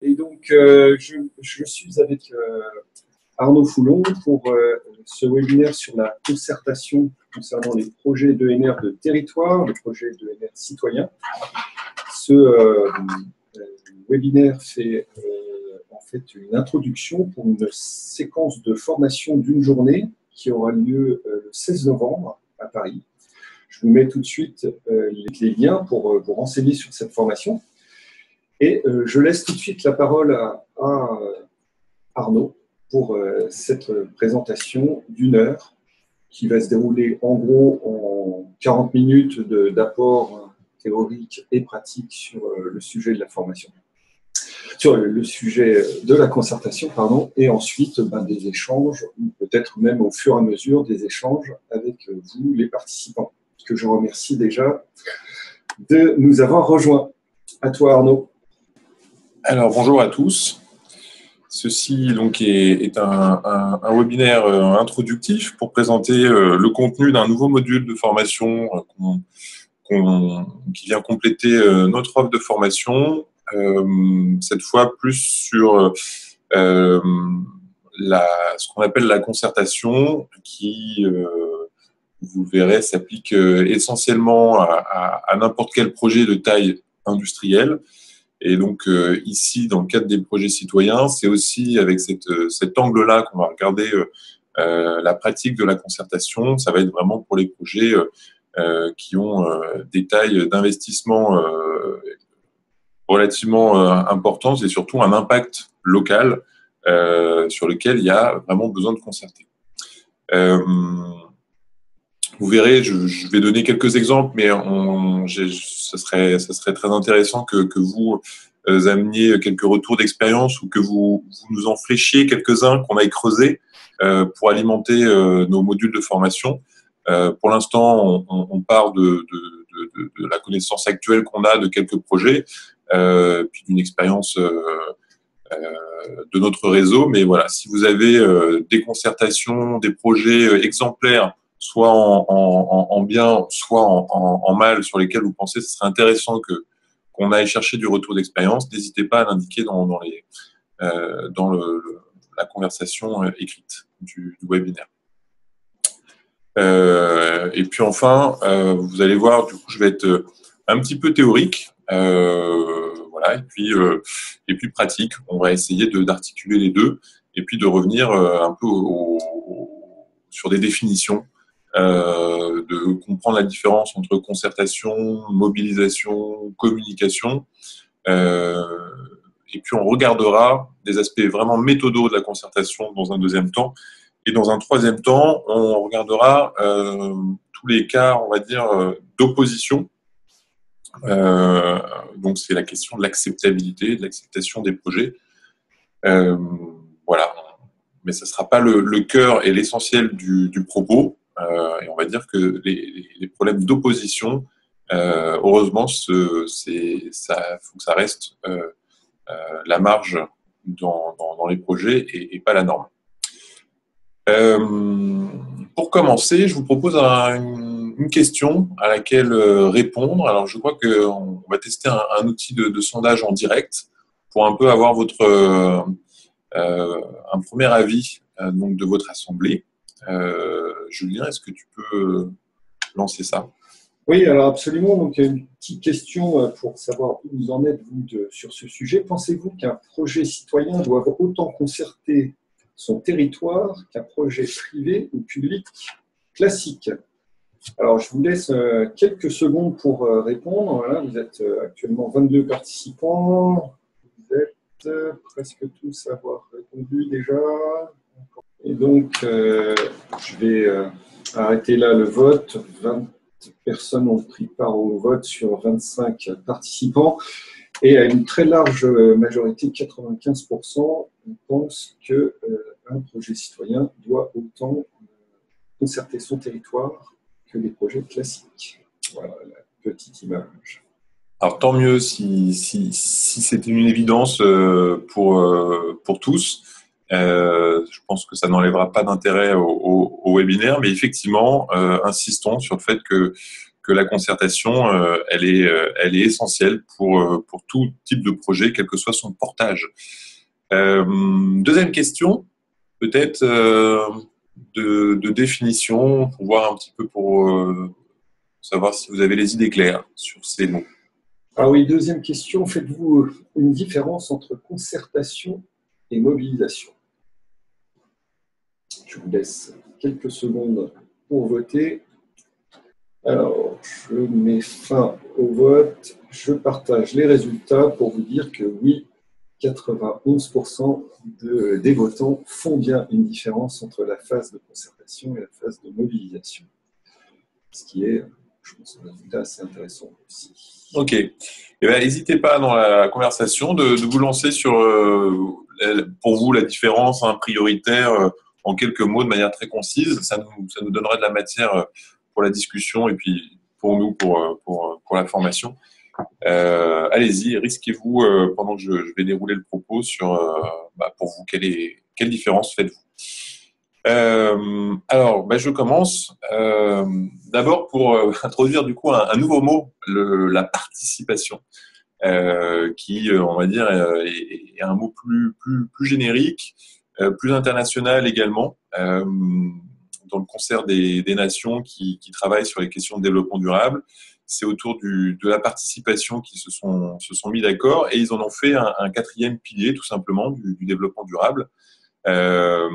Et donc, euh, je, suis avec euh, Arnaud Foulon pour euh, ce webinaire sur la concertation concernant les projets d'ENR de territoire, les projets d'ENR citoyens. Ce webinaire fait en fait une introduction pour une séquence de formation d'une journée qui aura lieu le 16 novembre à Paris. Je vous mets tout de suite les liens pour vous renseigner sur cette formation. Et euh, je laisse tout de suite la parole à, euh, Arnaud pour euh, cette présentation d'une heure qui va se dérouler en gros en 40 minutes d'apport théorique et pratique sur le sujet de la formation, sur le sujet de la concertation, pardon, et ensuite ben, des échanges, ou peut-être même au fur et à mesure des échanges avec vous, les participants, que je remercie déjà de nous avoir rejoints. À toi, Arnaud. Alors bonjour à tous. Ceci donc est, un, webinaire euh, introductif pour présenter euh, le contenu d'un nouveau module de formation euh, qui vient compléter notre offre de formation. Cette fois plus sur la, ce qu'on appelle la concertation, qui vous verrez s'applique essentiellement à n'importe quel projet de taille industrielle et donc euh, ici, dans le cadre des projets citoyens, c'est aussi avec euh, cet angle-là qu'on va regarder euh, la pratique de la concertation. Ça va être vraiment pour les projets qui ont des tailles d'investissement relativement importantes et surtout un impact local sur lequel il y a vraiment besoin de concerter. Vous verrez, je, vais donner quelques exemples, mais on, ça serait très intéressant que, vous euh, ameniez quelques retours d'expérience ou que vous, nous en fléchiez quelques-uns qu'on aille creuser euh, pour alimenter euh, nos modules de formation. Euh, pour l'instant, on, part de, la connaissance actuelle qu'on a de quelques projets, euh, puis d'une expérience de notre réseau. Mais voilà, si vous avez des concertations, des projets exemplaires soit en, bien, soit en, mal, sur lesquels vous pensez ce serait intéressant que qu'on aille chercher du retour d'expérience, n'hésitez pas à l'indiquer dans, dans, les, euh, dans la conversation euh, écrite du, webinaire. Euh, et puis enfin, vous allez voir, du coup, je vais être un petit peu théorique, voilà, et puis et puis pratique. On va essayer d'articuler les deux, et puis de revenir un peu sur des définitions euh, de comprendre la différence entre concertation, mobilisation, communication. Euh, et puis on regardera des aspects vraiment méthodaux de la concertation dans un deuxième temps. Et dans un troisième temps, on regardera euh, tous les cas, on va dire, d'opposition. Donc c'est la question de l'acceptabilité, de l'acceptation des projets. voilà. Mais ce ne sera pas le, cœur et l'essentiel du, propos. Euh, et on va dire que les, problèmes d'opposition, euh, heureusement, ça faut que ça reste euh, la marge dans, les projets et, pas la norme. pour commencer, je vous propose une, question à laquelle répondre. Alors, je crois qu'on va tester un, outil de, sondage en direct pour un peu avoir votre un premier avis donc de votre assemblée. Euh, Julien, est-ce que tu peux lancer ça? Oui, alors absolument. Donc, une petite question euh, pour savoir où vous en êtes, vous, sur ce sujet. Pensez-vous qu'un projet citoyen doit autant concerter son territoire qu'un projet privé ou public classique? Alors, je vous laisse euh, quelques secondes pour répondre. Voilà, vous êtes actuellement 22 participants. Vous êtes presque tous à avoir répondu déjà. Et donc, euh, je vais euh, arrêter là le vote. 20 personnes ont pris part au vote sur 25 participants. Et à une très large majorité, 95%, on pense qu'un euh, projet citoyen doit autant concerter son territoire que les projets classiques. Voilà la petite image. Alors tant mieux si, si, si c'était une évidence pour, pour tous. je pense que ça n'enlèvera pas d'intérêt au, au, webinaire, mais effectivement, insistons sur le fait que que la concertation, elle, est, elle est essentielle pour, pour tout type de projet, quel que soit son portage. deuxième question, peut-être de, définition pour voir un petit peu pour euh, savoir si vous avez les idées claires sur ces mots. Ah oui, deuxième question, faites-vous une différence entre concertation et mobilisation? Je vous laisse quelques secondes pour voter. Alors, je mets fin au vote. Je partage les résultats pour vous dire que oui, 91% des votants font bien une différence entre la phase de concertation et la phase de mobilisation. Ce qui est, je pense, un résultat assez intéressant aussi. Ok. Eh ben, n'hésitez pas dans la conversation de, vous lancer sur, euh, pour vous, la différence hein, prioritaire euh, en quelques mots de manière très concise. Ça nous, ça nous donnera de la matière euh, pour la discussion et puis pour nous, pour, pour, pour la formation. Euh, allez-y, risquez-vous euh, pendant que je, vais dérouler le propos sur, euh, bah, pour vous, quelle, est, quelle différence faites-vous? Alors, bah, je commence. D'abord pour introduire du coup un, nouveau mot, la participation, qui, on va dire, est, un mot plus, plus, plus générique, plus international également, dans le concert des, nations qui, travaillent sur les questions de développement durable c'est autour de la participation qu'ils se sont, mis d'accord et ils en ont fait un, quatrième pilier tout simplement du, développement durable. Euh,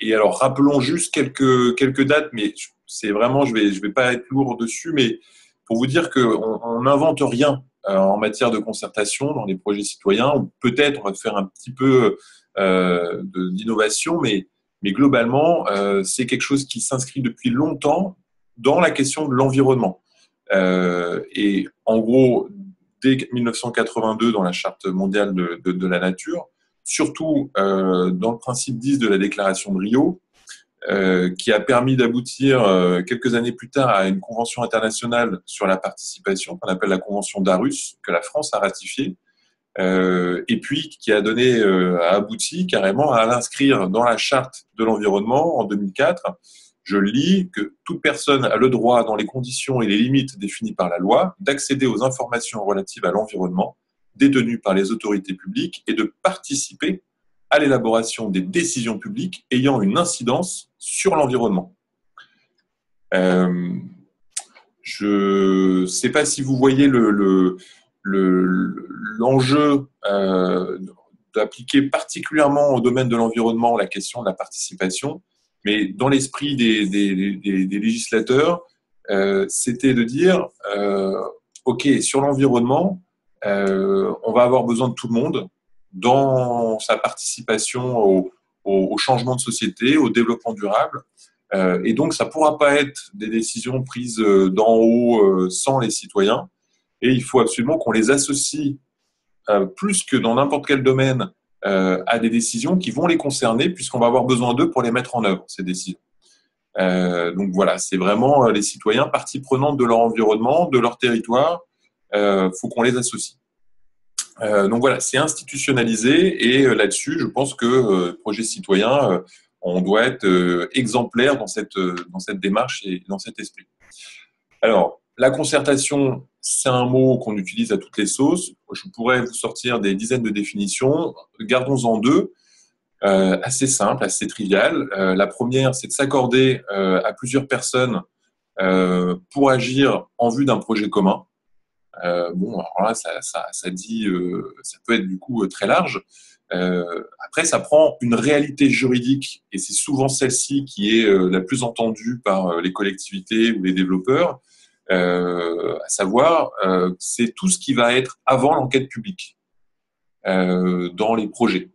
et alors rappelons juste quelques, dates, mais c'est vraiment, je ne vais, je vais pas être lourd dessus, mais pour vous dire qu'on n'invente rien euh, en matière de concertation dans les projets citoyens, peut-être on va faire un petit peu euh, d'innovation, mais, mais globalement, c'est quelque chose qui s'inscrit depuis longtemps dans la question de l'environnement. Euh, et en gros, dès 1982, dans la Charte mondiale de, la nature, surtout euh, dans le principe 10 de la déclaration de Rio, euh, qui a permis d'aboutir quelques années plus tard à une convention internationale sur la participation, qu'on appelle la convention d'Arus, que la France a ratifiée, et puis qui a donné, a abouti carrément à l'inscrire dans la charte de l'environnement en 2004 je lis que toute personne a le droit, dans les conditions et les limites définies par la loi, d'accéder aux informations relatives à l'environnement détenues par les autorités publiques et de participer à l'élaboration des décisions publiques ayant une incidence sur l'environnement. Euh, je ne sais pas si vous voyez l'enjeu le, euh, d'appliquer particulièrement au domaine de l'environnement la question de la participation mais dans l'esprit des, législateurs, euh, c'était de dire, euh, OK, sur l'environnement, euh, on va avoir besoin de tout le monde dans sa participation au, changement de société, au développement durable. et donc, ça ne pourra pas être des décisions prises d'en haut sans les citoyens. Et il faut absolument qu'on les associe plus que dans n'importe quel domaine euh, à des décisions qui vont les concerner puisqu'on va avoir besoin d'eux pour les mettre en œuvre, ces décisions. Euh, donc voilà, c'est vraiment euh, les citoyens partie prenante de leur environnement, de leur territoire. Euh, faut qu'on les associe. Donc voilà, c'est institutionnalisé et là-dessus, je pense que projet citoyen, on doit être exemplaire dans cette, dans cette démarche et dans cet esprit. Alors, la concertation, c'est un mot qu'on utilise à toutes les sauces. Je pourrais vous sortir des dizaines de définitions. Gardons-en deux, euh, assez simples, assez triviales. Euh, la première, c'est de s'accorder euh, à plusieurs personnes pour agir en vue d'un projet commun. bon, alors là, ça, ça dit, ça peut être du coup très large. après, ça prend une réalité juridique, et c'est souvent celle-ci qui est la plus entendue par les collectivités ou les développeurs à savoir, euh, c'est tout ce qui va être avant l'enquête publique euh, dans les projets.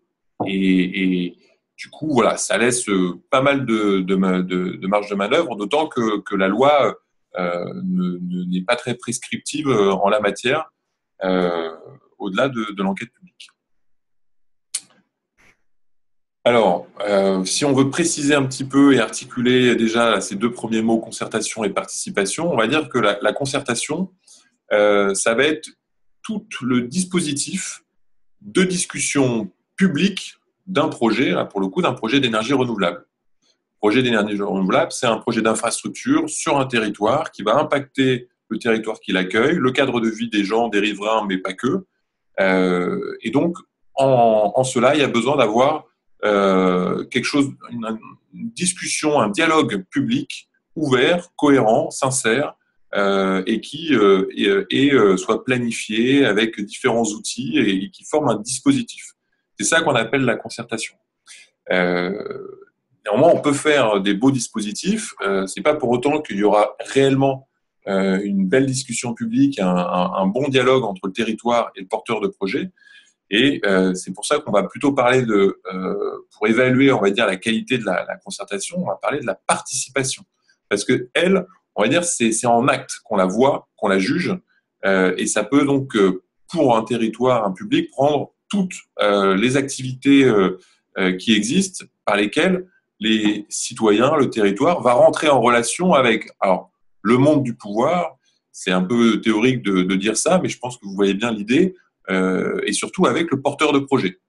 Et, du coup, voilà, ça laisse pas mal de, de, marge de manœuvre, d'autant que, que, la loi n'est pas très prescriptive en la matière, au-delà de l'enquête publique. Alors, euh, si on veut préciser un petit peu et articuler déjà ces deux premiers mots, concertation et participation, on va dire que la, concertation, euh, ça va être tout le dispositif de discussion publique d'un projet, pour le coup, d'un projet d'énergie renouvelable. Projet d'énergie renouvelable, c'est un projet d'infrastructure sur un territoire qui va impacter le territoire qui l'accueille, le cadre de vie des gens, des riverains, mais pas que. Euh, et donc, en, cela, il y a besoin d'avoir quelque chose, une, discussion, un dialogue public ouvert, cohérent, sincère, euh, et qui soit planifié avec différents outils et, qui forme un dispositif. C'est ça qu'on appelle la concertation. néanmoins, on peut faire des beaux dispositifs. c'est pas pour autant qu'il y aura réellement euh, une belle discussion publique, un, bon dialogue entre le territoire et le porteur de projet. Et euh, c'est pour ça qu'on va plutôt parler de, euh, pour évaluer, on va dire, la qualité de la, concertation, on va parler de la participation. Parce que elle, on va dire, c'est en acte qu'on la voit, qu'on la juge, et ça peut donc, pour un territoire, un public, prendre toutes les activités qui existent par lesquelles les citoyens, le territoire, va rentrer en relation avec, alors, le monde du pouvoir. C'est un peu théorique de, dire ça, mais je pense que vous voyez bien l'idée, euh, et surtout avec le porteur de projet.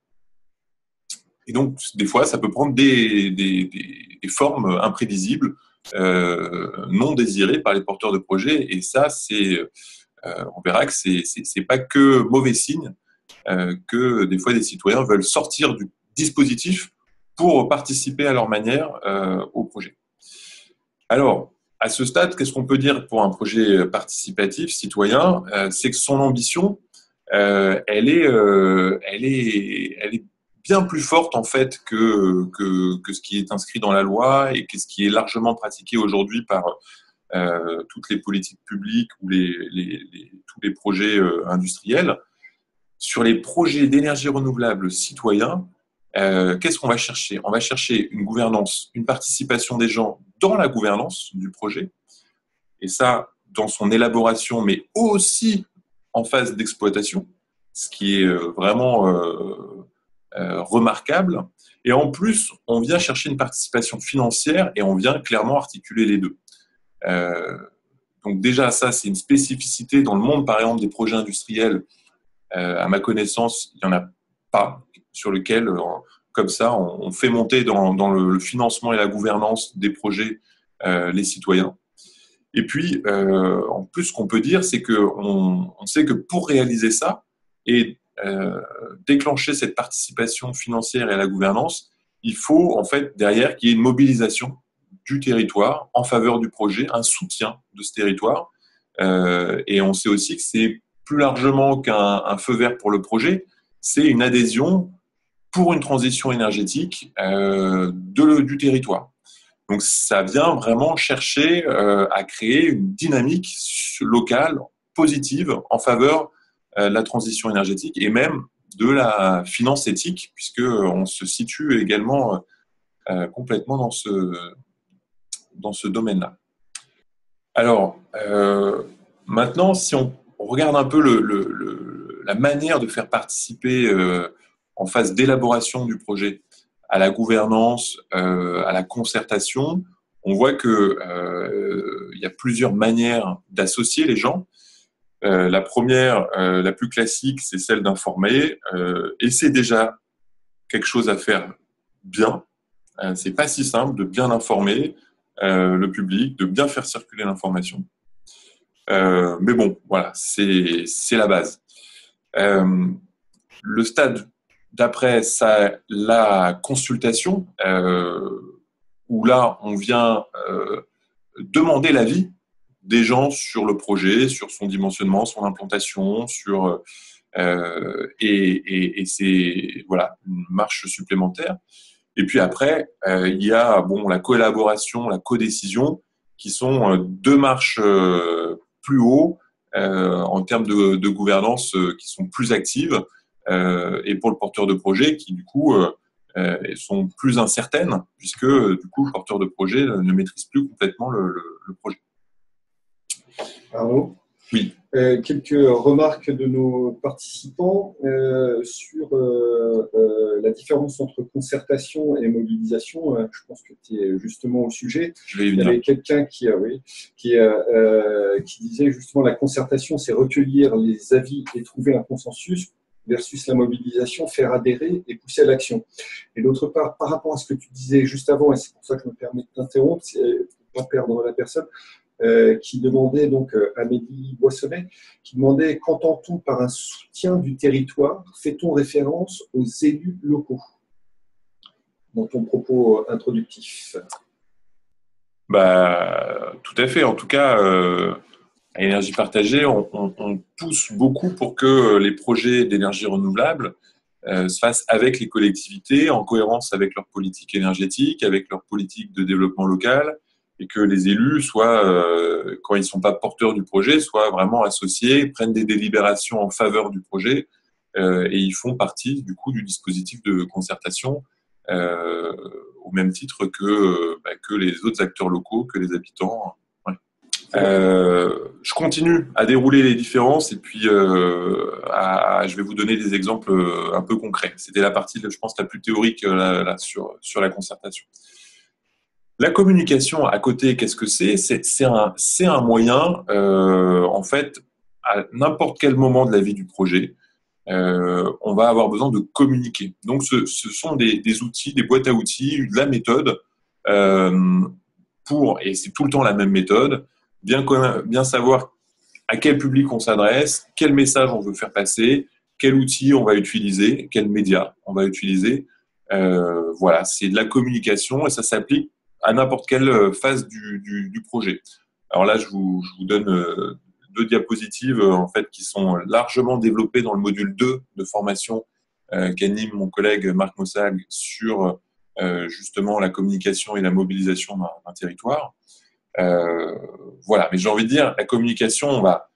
Et donc, des fois, ça peut prendre des, formes imprévisibles, euh, non désirées par les porteurs de projet, et ça, c'est, euh, on verra que c'est, c'est pas que mauvais signe que des fois des citoyens veulent sortir du dispositif pour participer à leur manière au projet. Alors, à ce stade, qu'est-ce qu'on peut dire pour un projet participatif, citoyen? Euh, C'est que son ambition, euh, elle, est, euh, elle, est, elle est bien plus forte en fait que, que, ce qui est inscrit dans la loi et que ce qui est largement pratiqué aujourd'hui par toutes les politiques publiques ou les, tous les projets industriels. Sur les projets d'énergie renouvelable citoyens, euh, qu'est-ce qu'on va chercher? On va chercher une gouvernance, une participation des gens dans la gouvernance du projet, et ça dans son élaboration, mais aussi en phase d'exploitation, ce qui est euh, vraiment euh, remarquable. Et en plus, on vient chercher une participation financière et on vient clairement articuler les deux. donc déjà, ça, c'est une spécificité dans le monde, par exemple, des projets industriels. à ma connaissance, il n'y en a pas sur lequel, euh, comme ça, on, fait monter dans, le financement et la gouvernance des projets euh, les citoyens. Et puis, euh, en plus, ce qu'on peut dire, c'est qu'on on sait que pour réaliser ça et déclencher cette participation financière et à la gouvernance, il faut en fait derrière qu'il y ait une mobilisation du territoire en faveur du projet, un soutien de ce territoire. et on sait aussi que c'est plus largement qu'un feu vert pour le projet, c'est une adhésion pour une transition énergétique euh, du territoire. Donc ça vient vraiment chercher euh, à créer une dynamique locale positive en faveur euh, de la transition énergétique et même de la finance éthique, puisqu'on se situe également complètement dans ce, dans ce domaine-là. Alors, maintenant, si on regarde un peu la manière de faire participer en phase d'élaboration du projet, à la gouvernance, euh, à la concertation, on voit que euh, il y a plusieurs manières d'associer les gens. Euh, la première, la plus classique, c'est celle d'informer, et c'est déjà quelque chose à faire bien. c'est pas si simple de bien informer le public, de bien faire circuler l'information. mais bon, voilà, c'est la base. le stade D'après la consultation, euh, où là, on vient euh, demander l'avis des gens sur le projet, sur son dimensionnement, son implantation, sur euh, et, c'est voilà une marche supplémentaire. Et puis après, il y a bon la collaboration, la codécision, qui sont deux marches plus haut en termes de, gouvernance qui sont plus actives et pour le porteur de projet qui, du coup, euh, euh, sont plus incertaines, puisque, du coup, le porteur de projet ne maîtrise plus complètement le, projet. Arnaud Oui. quelques remarques de nos participants sur la différence entre concertation et mobilisation. je pense que tu es justement au sujet. Je vais Il y avait quelqu'un qui, oui, qui, qui disait justement la concertation, c'est recueillir les avis et trouver un consensus versus la mobilisation, faire adhérer et pousser à l'action. Et d'autre part, par rapport à ce que tu disais juste avant, et c'est pour ça que je me permets de t'interrompre, pas perdre la personne, euh, qui demandait, donc euh, Amélie Boissonnet, qui demandait qu'entend-on par un soutien du territoire? Fait-on référence aux élus locaux? Dans ton propos introductif bah, Tout à fait. En tout cas, euh, à énergie partagée, on, on, pousse beaucoup pour que les projets d'énergie renouvelable se fassent avec les collectivités, en cohérence avec leur politique énergétique, avec leur politique de développement local, et que les élus soient, euh, quand ils ne sont pas porteurs du projet, soient vraiment associés, prennent des délibérations en faveur du projet euh, et ils font partie du coup du dispositif de concertation euh, au même titre que, bah, que les autres acteurs locaux, que les habitants. Je continue à dérouler les différences et puis à, je vais vous donner des exemples un peu concrets. C'était la partie, je pense, la plus théorique sur, sur la concertation. La communication à côté, qu'est-ce que c'est? C'est un, un, moyen, euh, en fait, à n'importe quel moment de la vie du projet, euh, on va avoir besoin de communiquer. Donc, ce, ce sont des, des, outils, des boîtes à outils, de la méthode euh, pour, et c'est tout le temps la même méthode, bien, savoir à quel public on s'adresse, quel message on veut faire passer, quel outil on va utiliser, quel média on va utiliser. Euh, voilà, c'est de la communication et ça s'applique à n'importe quelle euh, phase du, projet. Alors là, je vous, donne euh, deux diapositives en fait qui sont largement développées dans le module 2 de formation qu'anime mon collègue Marc Mossag sur justement la communication et la mobilisation d'un territoire. Voilà, mais j'ai envie de dire, la communication, on va,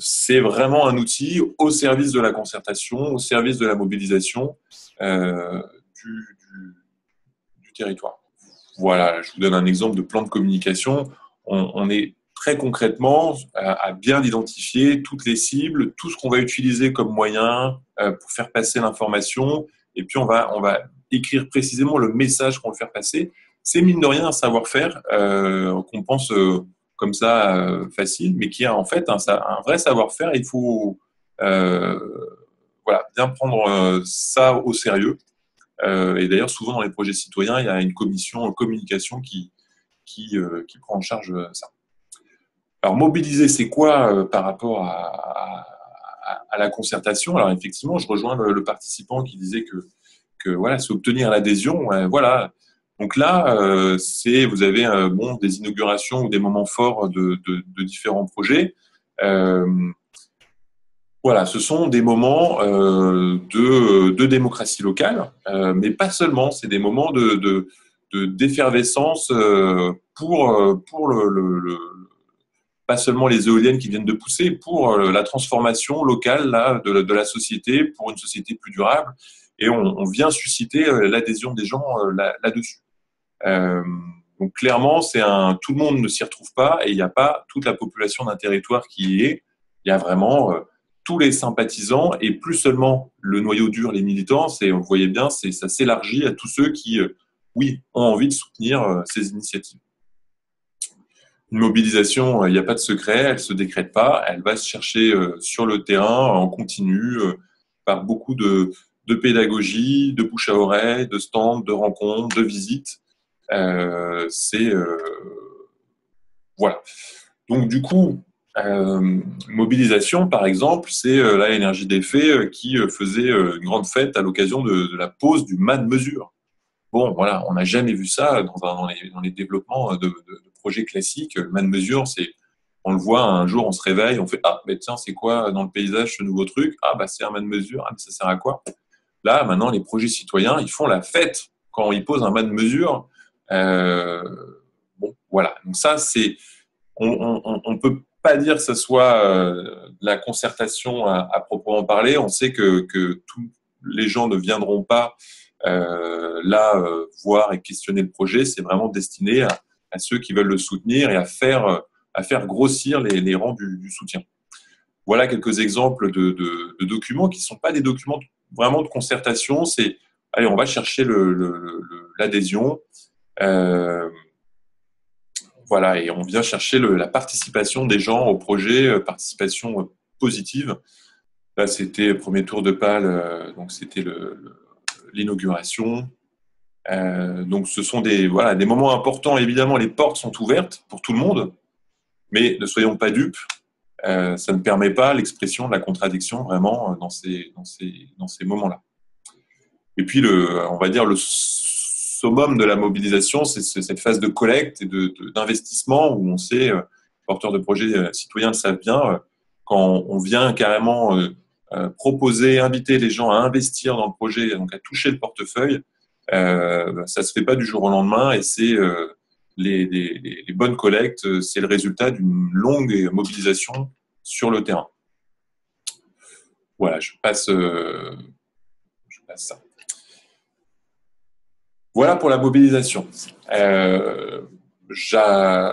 c'est vraiment un outil au service de la concertation, au service de la mobilisation du, territoire. Voilà, je vous donne un exemple de plan de communication. On, est très concrètement à, bien identifier toutes les cibles, tout ce qu'on va utiliser comme moyen euh, pour faire passer l'information, et puis on va, on va écrire précisément le message qu'on veut faire passer. C'est mine de rien un savoir-faire euh, qu'on pense euh, comme ça facile, mais qui a en fait un, vrai savoir-faire. Il faut voilà, bien prendre ça au sérieux. Euh, et d'ailleurs, souvent dans les projets citoyens, il y a une commission communication qui, qui, euh, prend en charge euh, ça. Alors, mobiliser, c'est quoi par rapport à, la concertation? Alors, effectivement, je rejoins le, participant qui disait que, que voilà, c'est obtenir l'adhésion. voilà. Donc là, c'est vous avez bon des inaugurations ou des moments forts de, de, de différents projets. Voilà, ce sont des moments euh, de, démocratie locale, euh, mais pas seulement, c'est des moments de, d'effervescence euh, pour, pour le, pas seulement les éoliennes qui viennent de pousser, pour la transformation locale là, de, la société, pour une société plus durable. Et on, vient susciter l'adhésion des gens là, là-dessus. donc clairement, c'est un, tout le monde ne s'y retrouve pas et il n'y a pas toute la population d'un territoire qui y est. Il y a vraiment tous les sympathisants et plus seulement le noyau dur, les militants. C'est, vous voyez bien, c'est, ça s'élargit à tous ceux qui, euh, oui, ont envie de soutenir euh, ces initiatives. Une mobilisation, euh, il n'y a pas de secret, elle se décrète pas, elle va se chercher sur le terrain en continu par beaucoup de, pédagogie, de bouche à oreille, de stands, de rencontres, de visites. C'est voilà. Donc du coup, euh, mobilisation, par exemple, c'est euh, la énergie d'effet euh, qui faisait une grande fête à l'occasion de, la pose du de mesure. Bon, voilà, on n'a jamais vu ça dans, les, développements de, projets classiques. Le de mesure, c'est, on le voit un jour, on se réveille, on fait ah, mais tiens, c'est quoi dans le paysage ce nouveau truc? Ah, bah c'est un de mesure. Ah, mais ça sert à quoi? Là, maintenant, les projets citoyens, ils font la fête quand ils posent un de mesure. Bon, voilà. Donc ça, c'est, on, on peut pas dire que ce soit euh, la concertation à, proprement parler. On sait que, tous les gens ne viendront pas euh, là euh, voir et questionner le projet. C'est vraiment destiné à, ceux qui veulent le soutenir et à faire, à faire grossir les, rangs du, soutien. Voilà quelques exemples de, documents qui ne sont pas des documents vraiment de concertation. C'est, allez, on va chercher l'adhésion. Voilà, et on vient chercher la participation des gens au projet, euh, participation euh, positive. Là, c'était premier tour de pâle, donc c'était l'inauguration. donc, ce sont des, voilà, des moments importants. Évidemment, les portes sont ouvertes pour tout le monde, mais ne soyons pas dupes. ça ne permet pas l'expression de la contradiction vraiment dans ces, dans ces, dans ces moments-là. Et puis, le, on va dire, le de la mobilisation, c'est cette phase de collecte et d'investissement où on sait, euh, porteurs de projets euh, citoyens le savent bien, euh, quand on vient carrément proposer, inviter les gens à investir dans le projet, donc à toucher le portefeuille, euh, ça se fait pas du jour au lendemain et c'est les, bonnes collectes, c'est le résultat d'une longue mobilisation sur le terrain. Voilà, je passe, je passe ça. Voilà pour la mobilisation. Euh, je,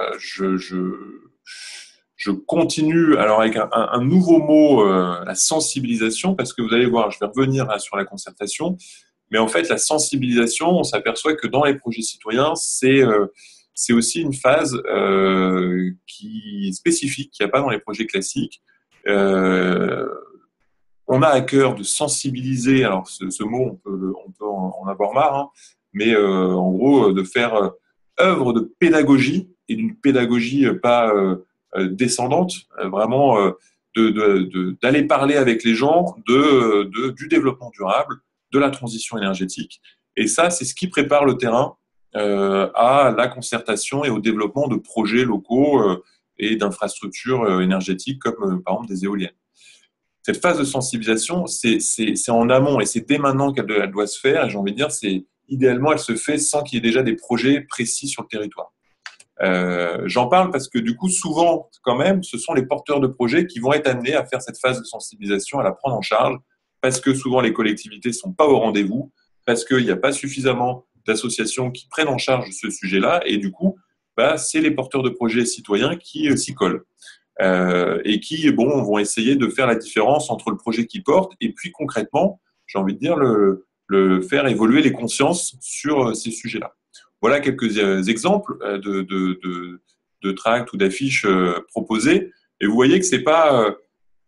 continue alors avec un, nouveau mot, euh, la sensibilisation, parce que vous allez voir, je vais revenir hein, sur la concertation, mais en fait, la sensibilisation, on s'aperçoit que dans les projets citoyens, c'est euh, aussi une phase qui spécifique, qu'il n'y a pas dans les projets classiques. On a à cœur de sensibiliser, alors ce, mot, on peut, peut en, avoir marre, hein, mais euh, en gros euh, de faire euh, œuvre de pédagogie et d'une pédagogie pas descendante, vraiment d'aller parler avec les gens de, du développement durable, de la transition énergétique. Et ça, c'est ce qui prépare le terrain à la concertation et au développement de projets locaux et d'infrastructures énergétiques comme par exemple des éoliennes. Cette phase de sensibilisation, c'est en amont et c'est dès maintenant qu'elle doit se faire. Et j'ai envie de dire, c'est idéalement, elle se fait sans qu'il y ait déjà des projets précis sur le territoire. Euh, J'en parle parce que du coup, souvent, quand même, ce sont les porteurs de projets qui vont être amenés à faire cette phase de sensibilisation, à la prendre en charge, parce que souvent les collectivités sont pas au rendez-vous, parce qu'il n'y a pas suffisamment d'associations qui prennent en charge ce sujet-là, et du coup, bah, c'est les porteurs de projets citoyens qui euh, s'y collent. Euh, et qui bon, vont essayer de faire la différence entre le projet qu'ils portent et puis concrètement, j'ai envie de dire, le, le faire évoluer les consciences sur euh, ces sujets-là. Voilà quelques euh, exemples euh, de, de, de, tracts ou d'affiches proposées. Et vous voyez que c'est pas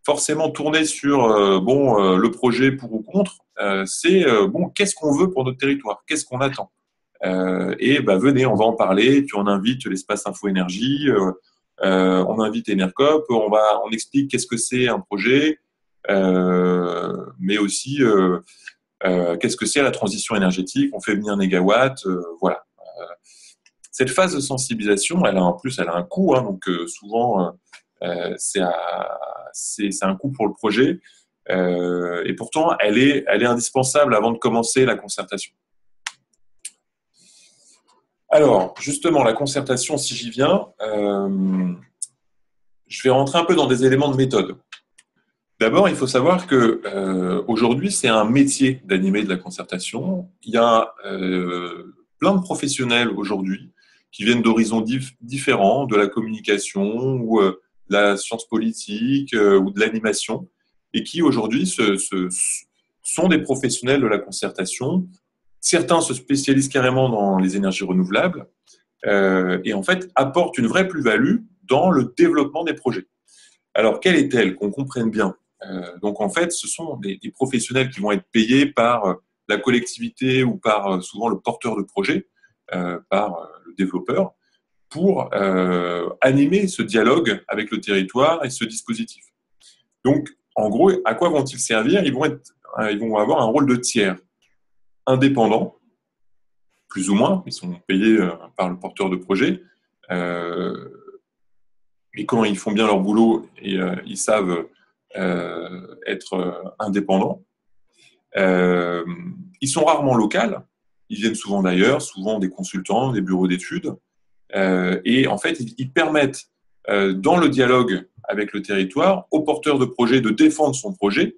forcément tourné sur bon le projet pour ou contre. c'est bon qu'est-ce qu'on veut pour notre territoire, qu'est-ce qu'on attend? et bah, venez, on va en parler. Puis on invite l'espace Info Énergie, on invite Enercop, on va, on explique qu'est-ce que c'est un projet, mais aussi euh, qu'est-ce que c'est la transition énergétique? On fait venir négawatt, euh, voilà. Euh, cette phase de sensibilisation, elle a en plus, elle a un coût, hein, donc souvent c'est un coût pour le projet, et pourtant elle est indispensable avant de commencer la concertation. Alors, justement, la concertation, si j'y viens, je vais rentrer un peu dans des éléments de méthode. D'abord, il faut savoir que euh, aujourd'hui, c'est un métier d'animer de la concertation. Il y a euh, plein de professionnels aujourd'hui qui viennent d'horizons différents, de la communication ou euh, de la science politique ou de l'animation, et qui aujourd'hui sont des professionnels de la concertation. Certains se spécialisent carrément dans les énergies renouvelables et en fait apportent une vraie plus-value dans le développement des projets. Alors, quelle est-elle? Qu'on comprenne bien. Euh, donc en fait, ce sont des, professionnels qui vont être payés par euh, la collectivité ou par euh, souvent le porteur de projet, par le développeur, pour animer ce dialogue avec le territoire et ce dispositif. Donc, en gros, à quoi vont-ils servir? Ils vont, être, ils vont avoir un rôle de tiers, indépendant, plus ou moins, ils sont payés par le porteur de projet. et quand ils font bien leur boulot et ils savent être euh, indépendants. Euh, ils sont rarement locaux, ils viennent souvent d'ailleurs, souvent des consultants, des bureaux d'études, et en fait, ils, permettent dans le dialogue avec le territoire aux porteurs de projet de défendre son projet,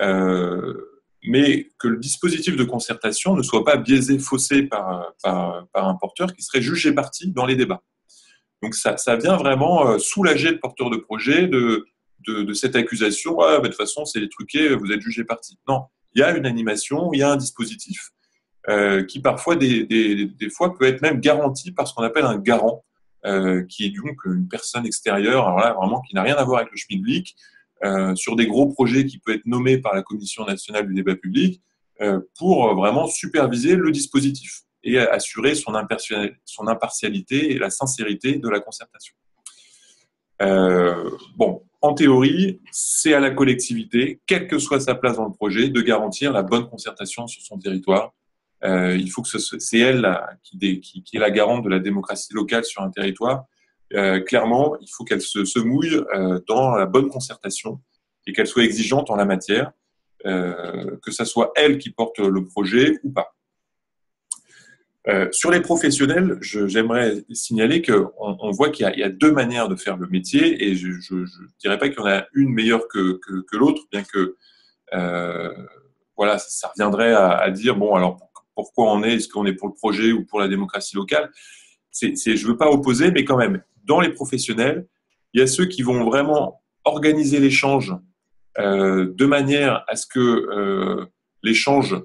mais que le dispositif de concertation ne soit pas biaisé, faussé par, un porteur qui serait jugé parti dans les débats. Donc ça, ça vient vraiment soulager le porteur de projet de, de, cette accusation, ah, bah, de toute façon, c'est les truqués, vous êtes jugé parti. Non, il y a une animation, il y a un dispositif euh, qui parfois, des, des, fois, peut être même garanti par ce qu'on appelle un garant, euh, qui est donc une personne extérieure, alors là, vraiment, qui n'a rien à voir avec le schmilblick, sur des gros projets qui peuvent être nommés par la Commission nationale du débat public pour vraiment superviser le dispositif et assurer son impartialité et la sincérité de la concertation. Bon, en théorie, c'est à la collectivité, quelle que soit sa place dans le projet, de garantir la bonne concertation sur son territoire. Euh, il faut que c'est elle qui, qui, est la garante de la démocratie locale sur un territoire. Euh, clairement, il faut qu'elle se, mouille euh, dans la bonne concertation et qu'elle soit exigeante en la matière, que ce soit elle qui porte le projet ou pas. Euh, sur les professionnels, j'aimerais signaler qu'on on voit qu'il y, y, a deux manières de faire le métier et je ne dirais pas qu'il y en a une meilleure que, que, que l'autre, bien que euh, voilà, ça, reviendrait à, à, dire bon alors pourquoi on est, est-ce qu'on est pour le projet ou pour la démocratie locale? C'est, Je ne veux pas opposer, mais quand même, dans les professionnels, il y a ceux qui vont vraiment organiser l'échange euh, de manière à ce que euh, l'échange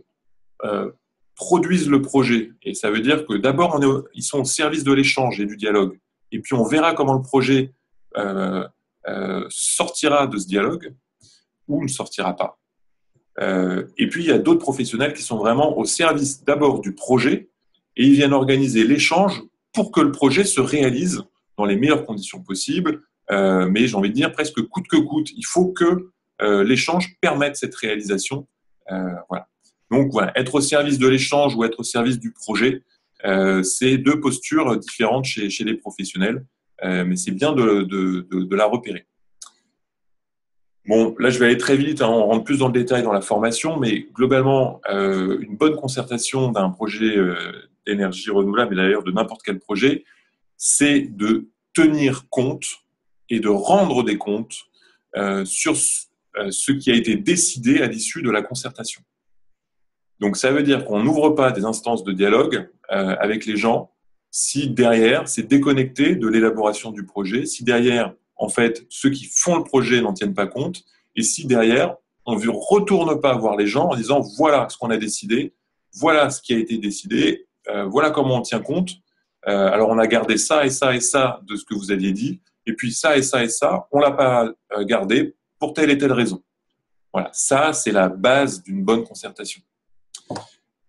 euh, produisent le projet. Et ça veut dire que d'abord, ils sont au service de l'échange et du dialogue. Et puis, on verra comment le projet euh, euh, sortira de ce dialogue ou ne sortira pas. Euh, et puis, il y a d'autres professionnels qui sont vraiment au service d'abord du projet et ils viennent organiser l'échange pour que le projet se réalise dans les meilleures conditions possibles. mais j'ai envie de dire presque coûte que coûte. Il faut que l'échange permette cette réalisation. voilà. Donc voilà, être au service de l'échange ou être au service du projet, euh, c'est deux postures différentes chez, les professionnels, euh, mais c'est bien de, la repérer. Bon, là je vais aller très vite, hein, on rentre plus dans le détail dans la formation, mais globalement, euh, une bonne concertation d'un projet d'énergie renouvelable, et d'ailleurs de n'importe quel projet, c'est de tenir compte et de rendre des comptes sur ce qui a été décidé à l'issue de la concertation. Donc ça veut dire qu'on n'ouvre pas des instances de dialogue euh, avec les gens si derrière c'est déconnecté de l'élaboration du projet, si derrière en fait ceux qui font le projet n'en tiennent pas compte et si derrière on ne retourne pas voir les gens en disant voilà ce qu'on a décidé, voilà ce qui a été décidé, euh, voilà comment on tient compte. Euh, alors on a gardé ça et ça et ça de ce que vous aviez dit et puis ça et ça et ça on l'a pas gardé pour telle et telle raison. Voilà, ça c'est la base d'une bonne concertation.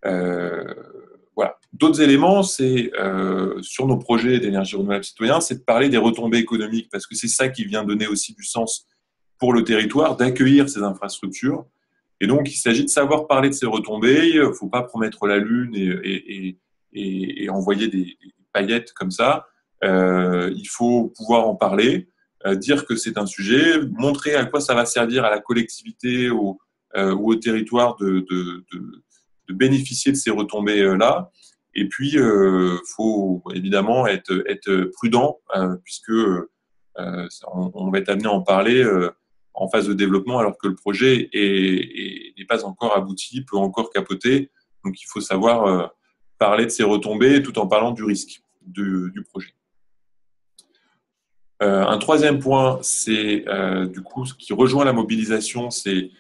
Euh, voilà. D'autres éléments, c'est euh, sur nos projets d'énergie renouvelable citoyen, c'est de parler des retombées économiques, parce que c'est ça qui vient donner aussi du sens pour le territoire, d'accueillir ces infrastructures. Et donc, il s'agit de savoir parler de ces retombées. Il ne faut pas promettre la lune et, envoyer des, paillettes comme ça. Euh, il faut pouvoir en parler, dire que c'est un sujet, montrer à quoi ça va servir à la collectivité ou, au territoire de bénéficier de ces retombées-là. Et puis, il euh, faut évidemment être, prudent, euh, puisque euh, on, va être amené à en parler en phase de développement, alors que le projet n'est pas encore abouti, peut encore capoter. Donc, il faut savoir parler de ces retombées tout en parlant du risque du projet. un troisième point, c'est du coup ce qui rejoint la mobilisation, c'est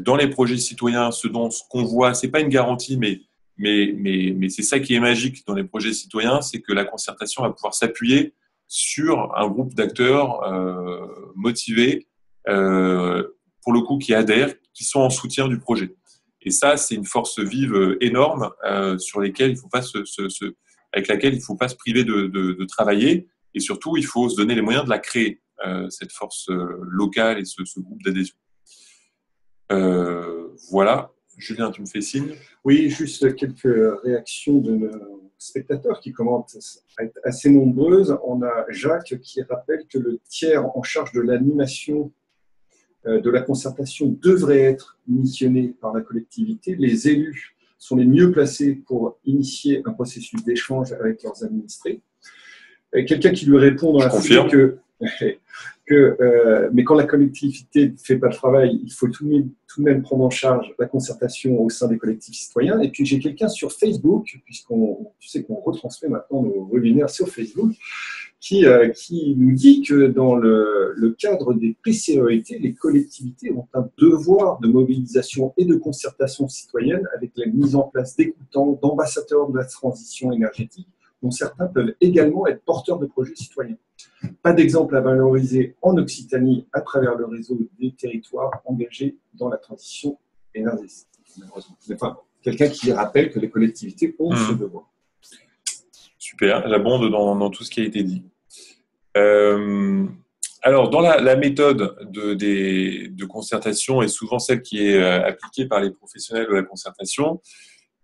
dans les projets citoyens, ce dont ce qu'on voit, c'est pas une garantie, mais mais, mais, mais c'est ça qui est magique dans les projets citoyens, c'est que la concertation va pouvoir s'appuyer sur un groupe d'acteurs euh, motivés, euh, pour le coup, qui adhèrent, qui sont en soutien du projet. Et ça, c'est une force vive énorme euh, sur lesquelles il faut pas se, avec laquelle il ne faut pas se priver de, travailler. Et surtout, il faut se donner les moyens de la créer, euh, cette force locale et ce groupe d'adhésion. Euh, voilà. Julien, tu me fais signe Oui, juste quelques réactions de nos spectateurs qui commentent assez nombreuses. On a Jacques qui rappelle que le tiers en charge de l'animation euh, de la concertation devrait être missionné par la collectivité. Les élus sont les mieux placés pour initier un processus d'échange avec leurs administrés. Quelqu'un qui lui répond dans la foulée que euh, mais quand la collectivité ne fait pas le travail, il faut tout, de même prendre en charge la concertation au sein des collectifs citoyens. Et puis j'ai quelqu'un sur Facebook, puisqu'on tu sais qu'on retransmet maintenant nos webinaires sur Facebook, qui, euh, nous dit que dans le, le cadre des PCET, les collectivités ont un devoir de mobilisation et de concertation citoyenne avec la mise en place d'écoutants, d'ambassadeurs de la transition énergétique dont certains peuvent également être porteurs de projets citoyens. Pas d'exemple à valoriser en Occitanie à travers le réseau des territoires engagés dans la transition énergétique. Enfin, quelqu'un qui rappelle que les collectivités ont ce mmh. devoir. Super, j'abonde dans, dans, tout ce qui a été dit. Euh, alors, dans la, méthode de, de, concertation, et souvent celle qui est euh, appliquée par les professionnels de la concertation,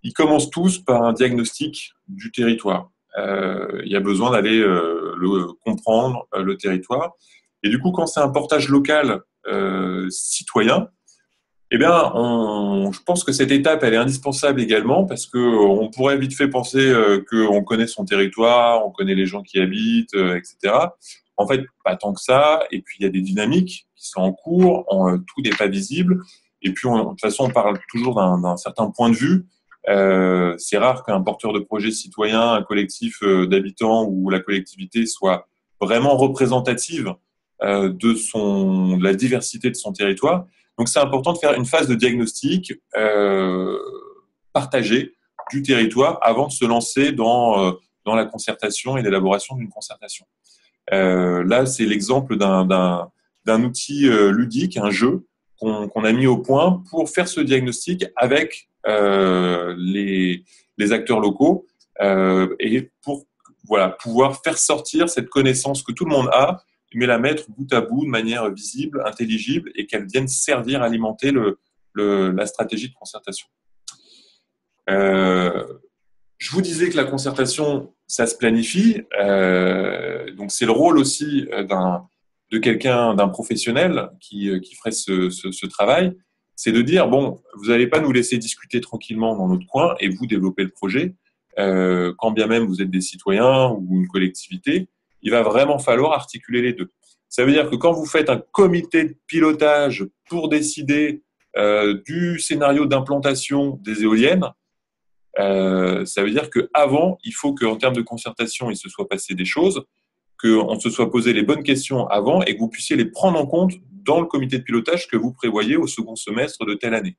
ils commencent tous par un diagnostic du territoire. Euh, il y a besoin d'aller euh, comprendre, le territoire. Et du coup, quand c'est un portage local citoyen, eh bien, je pense que cette étape, elle est indispensable également parce que on pourrait vite fait penser qu'on connaît son territoire, on connaît les gens qui habitent, etc. En fait, pas tant que ça. Et puis, il y a des dynamiques qui sont en cours. Euh, tout n'est pas visible. Et puis, de toute façon, on parle toujours d'un certain point de vue. Euh, c'est rare qu'un porteur de projet citoyen, un collectif euh, d'habitants ou la collectivité soit vraiment représentative de, son, de la diversité de son territoire. Donc, c'est important de faire une phase de diagnostic partagée du territoire avant de se lancer dans, dans la concertation et l'élaboration d'une concertation. Euh, là, c'est l'exemple d'un outil euh, ludique, un jeu qu'on a mis au point pour faire ce diagnostic avec euh, les, acteurs locaux et pour voilà, pouvoir faire sortir cette connaissance que tout le monde a, mais la mettre bout à bout de manière visible, intelligible et qu'elle vienne servir, alimenter le, la stratégie de concertation. je vous disais que la concertation, ça se planifie. Euh, donc c'est le rôle aussi euh, d'un de quelqu'un, d'un professionnel qui, euh, qui ferait ce, ce, travail, c'est de dire bon, vous n'allez pas nous laisser discuter tranquillement dans notre coin et vous développer le projet, euh, quand bien même vous êtes des citoyens ou une collectivité, il va vraiment falloir articuler les deux. Ça veut dire que quand vous faites un comité de pilotage pour décider euh, du scénario d'implantation des éoliennes, euh, ça veut dire qu'avant, il faut qu'en termes de concertation, il se soit passé des choses, qu'on se soit posé les bonnes questions avant et que vous puissiez les prendre en compte dans le comité de pilotage que vous prévoyez au second semestre de telle année.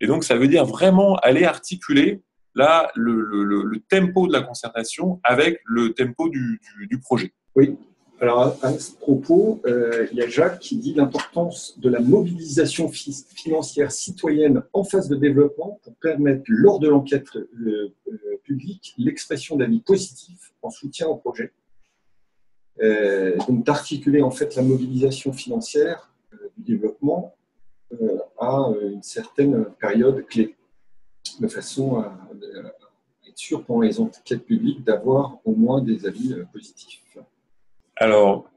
Et donc, ça veut dire vraiment aller articuler là le, tempo de la concertation avec le tempo du, projet. Oui, alors, à ce propos, euh, il y a Jacques qui dit l'importance de la mobilisation financière citoyenne en phase de développement pour permettre, lors de l'enquête euh, euh, publique, l'expression d'avis positifs en soutien au projet. Donc, d'articuler en fait la mobilisation financière du développement à une certaine période clé, de façon à, être sûr pendant les enquêtes publiques d'avoir au moins des avis positifs. Alors,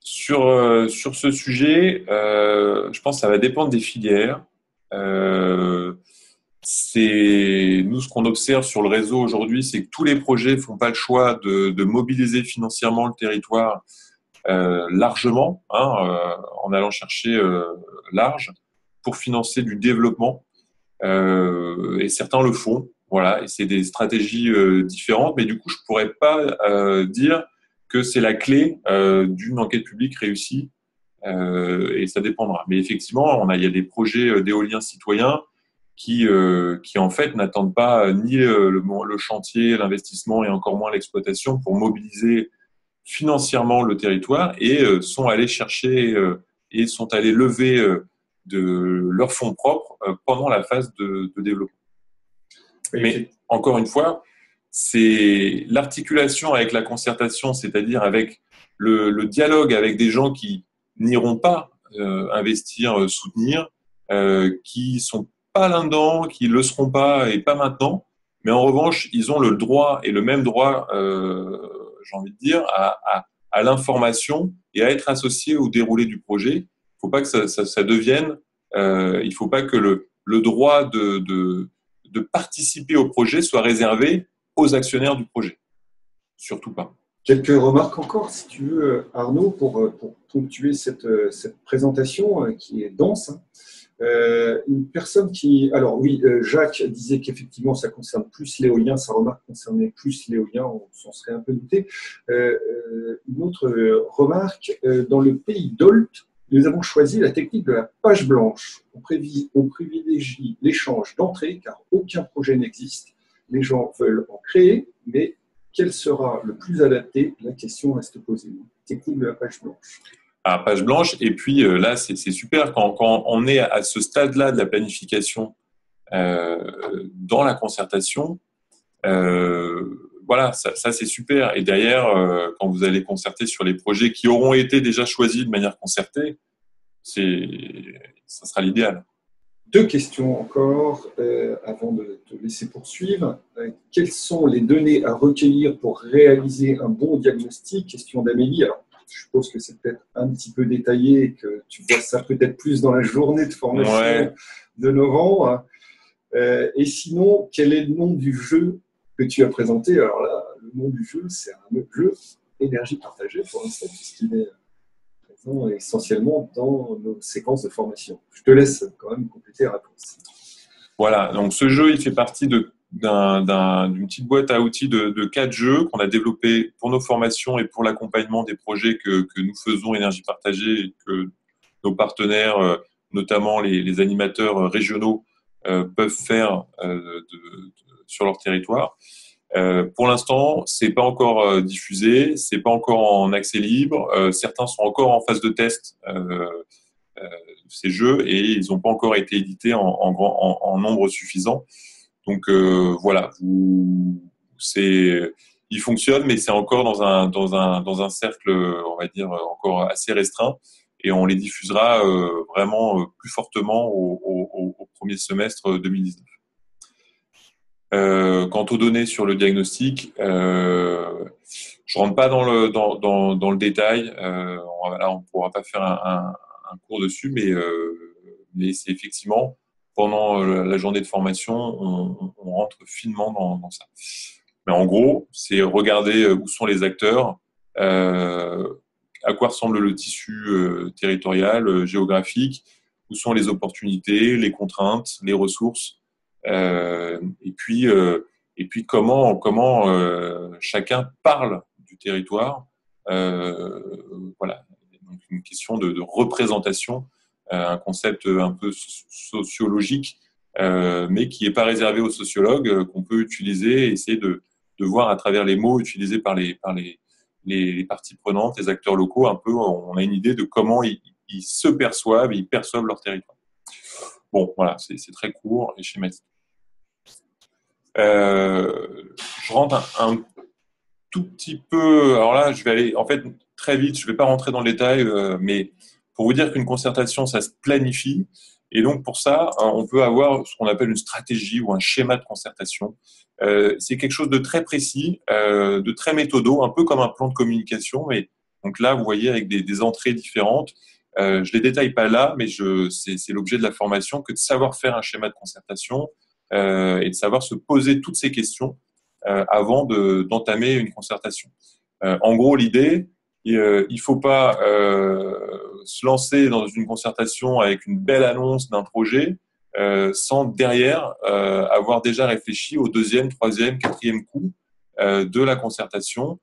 sur, euh, sur ce sujet, euh, je pense que ça va dépendre des filières. Euh, c'est nous ce qu'on observe sur le réseau aujourd'hui, c'est que tous les projets font pas le choix de, de mobiliser financièrement le territoire euh, largement, hein, en allant chercher large pour financer du développement. et certains le font, voilà. Et c'est des stratégies différentes, mais du coup, je pourrais pas dire que c'est la clé euh, d'une enquête publique réussie euh, et ça dépendra. Mais effectivement, on a, il y a des projets euh, d'éoliens qui, qui en fait n'attendent pas ni le, le chantier, l'investissement et encore moins l'exploitation pour mobiliser financièrement le territoire et sont allés chercher et sont allés lever de leurs fonds propres pendant la phase de, de développement. Mais encore une fois, c'est l'articulation avec la concertation, c'est-à-dire avec le, dialogue avec des gens qui n'iront pas euh, investir, euh, soutenir, euh, qui sont pas là-dedans, qui le seront pas et pas maintenant, mais en revanche, ils ont le droit et le même droit, euh, j'ai envie de dire, à, à, l'information et à être associés au déroulé du projet. Il faut pas que ça, devienne, euh, il faut pas que le, le droit de, de, participer au projet soit réservé aux actionnaires du projet. Surtout pas. Quelques remarques encore, si tu veux, Arnaud, pour, euh, pour ponctuer cette, cette présentation qui est dense. Hein. une personne qui. Alors, oui, Jacques disait qu'effectivement, ça concerne plus l'éolien. Sa remarque concernait plus l'éolien, on s'en serait un peu douté. une autre remarque, dans le pays d'Olt, nous avons choisi la technique de la page blanche. On, on privilégie l'échange d'entrée car aucun projet n'existe les gens veulent en créer, mais quel sera le plus adapté? La question reste posée. Technique de la page blanche. À page blanche, et puis euh, là, c'est super quand, on est à ce stade-là de la planification euh, dans la concertation. voilà, ça, c'est super. Et derrière, quand vous allez concerter sur les projets qui auront été déjà choisis de manière concertée, c'est, ça sera l'idéal. Deux questions encore euh, avant de te laisser poursuivre. Euh, quelles sont les données à recueillir pour réaliser un bon diagnostic? Question d'Amélie. Alors, je suppose que c'est peut-être un petit peu détaillé et que tu vois ça peut-être plus dans la journée de formation de novembre. Euh, et sinon, quel est le nom du jeu que tu as présenté? Alors là, le nom du jeu, c'est un jeu énergie partagée pour l'instant, puisqu'il est essentiellement dans nos séquences de formation. Je te laisse quand même compléter la réponse. Voilà, donc ce jeu, il fait partie d'une petite boîte à outils de, quatre jeux qu'on a développés pour nos formations et pour l'accompagnement des projets que, nous faisons Énergie Partagée et que nos partenaires, euh, notamment les, animateurs régionaux, euh, peuvent faire euh, sur leur territoire. Euh, pour l'instant, c'est pas encore euh, diffusé, c'est pas encore en accès libre. Euh, certains sont encore en phase de test ces jeux et ils n'ont pas encore été édités en, en, en, nombre suffisant. Donc voilà, c'est, il fonctionne, mais c'est encore dans un dans un dans un cercle, on va dire encore assez restreint, et on les diffusera vraiment plus fortement au, premier semestre 2019. Euh, quant aux données sur le diagnostic, euh, je rentre pas dans le dans, dans, le détail. Euh, on, là, on pourra pas faire un, un, cours dessus, mais euh, mais c'est effectivement pendant la journée de formation, on, rentre finement dans, ça. Mais en gros, c'est regarder où sont les acteurs, à quoi ressemble le tissu territorial, géographique, où sont les opportunités, les contraintes, les ressources euh, et puis euh, et puis comment comment euh, chacun parle du territoire. voilà, donc une question de représentation, un concept un peu sociologique, mais qui n'est pas réservé aux sociologues, qu'on peut utiliser et essayer de, voir à travers les mots utilisés par les, par les, les, parties prenantes, les acteurs locaux, un peu, on a une idée de comment ils, se perçoivent, ils perçoivent leur territoire. Bon, voilà, c'est très court et schématique. Euh, je rentre un, tout petit peu. Alors là, je vais aller en fait très vite. Je ne vais pas rentrer dans le détail, euh, mais pour vous dire qu'une concertation, ça se planifie. Et donc pour ça, hein, on peut avoir ce qu'on appelle une stratégie ou un schéma de concertation. Euh, c'est quelque chose de très précis, euh, de très méthodo, un peu comme un plan de communication. Et donc là, vous voyez avec des, entrées différentes. Euh, je les détaille pas là, mais c'est l'objet de la formation que de savoir faire un schéma de concertation, et de savoir se poser toutes ces questions avant d'entamer une concertation. En gros, l'idée, il ne faut pas se lancer dans une concertation avec une belle annonce d'un projet sans derrière avoir déjà réfléchi au deuxième, troisième, quatrième coup de la concertation.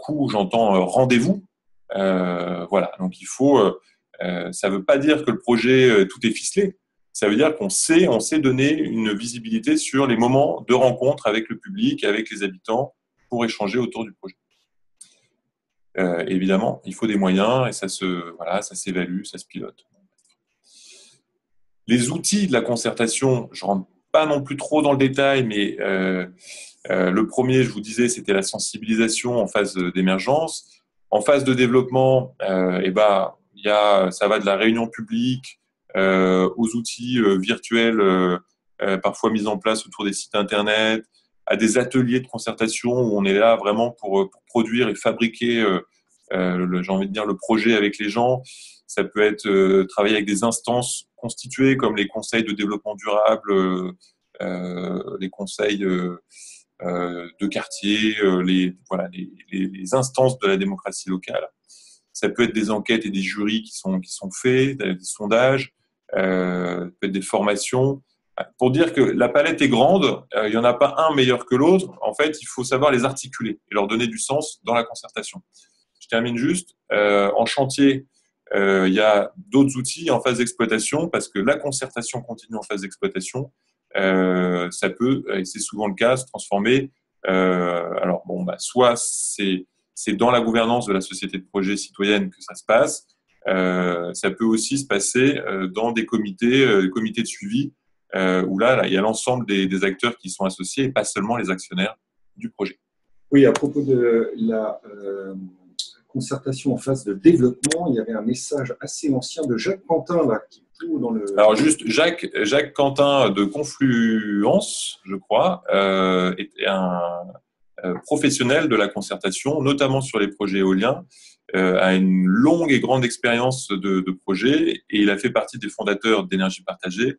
coup, j'entends rendez-vous. voilà, donc il faut. ça ne veut pas dire que le projet tout est ficelé ça veut dire qu'on sait, on sait donner une visibilité sur les moments de rencontre avec le public, avec les habitants, pour échanger autour du projet. Euh, évidemment, il faut des moyens et ça se, voilà, ça s'évalue, ça se pilote. Les outils de la concertation, je rentre pas non plus trop dans le détail, mais euh, euh, le premier, je vous disais, c'était la sensibilisation en phase d'émergence. En phase de développement, eh ben, y a, ça va de la réunion publique aux outils virtuels parfois mis en place autour des sites internet, à des ateliers de concertation où on est là vraiment pour, pour produire et fabriquer, j'ai envie de dire, le projet avec les gens. Ça peut être travailler avec des instances constituées comme les conseils de développement durable, les conseils de quartier, les, voilà, les, les, instances de la démocratie locale. Ça peut être des enquêtes et des jurys qui sont, qui sont faits, des sondages euh, peut-être des formations. Pour dire que la palette est grande, euh, il n'y en a pas un meilleur que l'autre. En fait, il faut savoir les articuler et leur donner du sens dans la concertation. Je termine juste. Euh, en chantier, il y a d'autres outils en phase d'exploitation parce que la concertation continue en phase d'exploitation. ça peut, et c'est souvent le cas, se transformer alors bon, bah, soit c'est dans la gouvernance de la société de projet citoyenne que ça se passe. ça peut aussi se passer dans des comités, comités de suivi, où là, là, il y a l'ensemble des, des, acteurs qui sont associés et pas seulement les actionnaires du projet. Oui, à propos de la concertation en phase de développement, il y avait un message assez ancien de Jacques Quentin là, qui dans le. Alors juste Jacques, Jacques Quentin de Confluence, je crois, euh, était un euh, professionnel de la concertation, notamment sur les projets éoliens, euh, a une longue et grande expérience de, de projet et il a fait partie des fondateurs d'énergie partagée.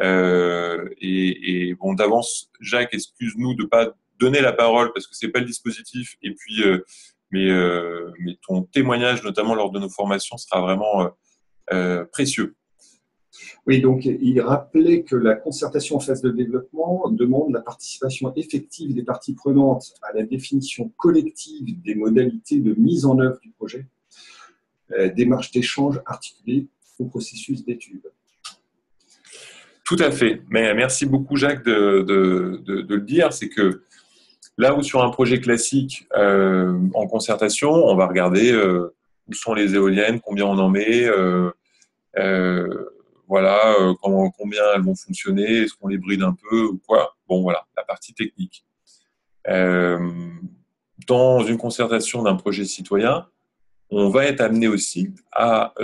Euh, et, bon, d'avance, Jacques, excuse-nous de pas donner la parole parce que c'est pas le dispositif. Et puis, euh, mais, euh, mais ton témoignage, notamment lors de nos formations, sera vraiment précieux. Oui, donc il rappelait que la concertation en phase de développement demande la participation effective des parties prenantes à la définition collective des modalités de mise en œuvre du projet, démarche d'échange articulée au processus d'étude. Tout à fait. Mais merci beaucoup, Jacques, de, le dire. C'est que Là où sur un projet classique euh, en concertation, on va regarder euh, où sont les éoliennes, combien on en met, euh, voilà, combien elles vont fonctionner, est-ce qu'on les bride un peu ou quoi. Bon, voilà, la partie technique. dans une concertation d'un projet citoyen, on va être amené aussi à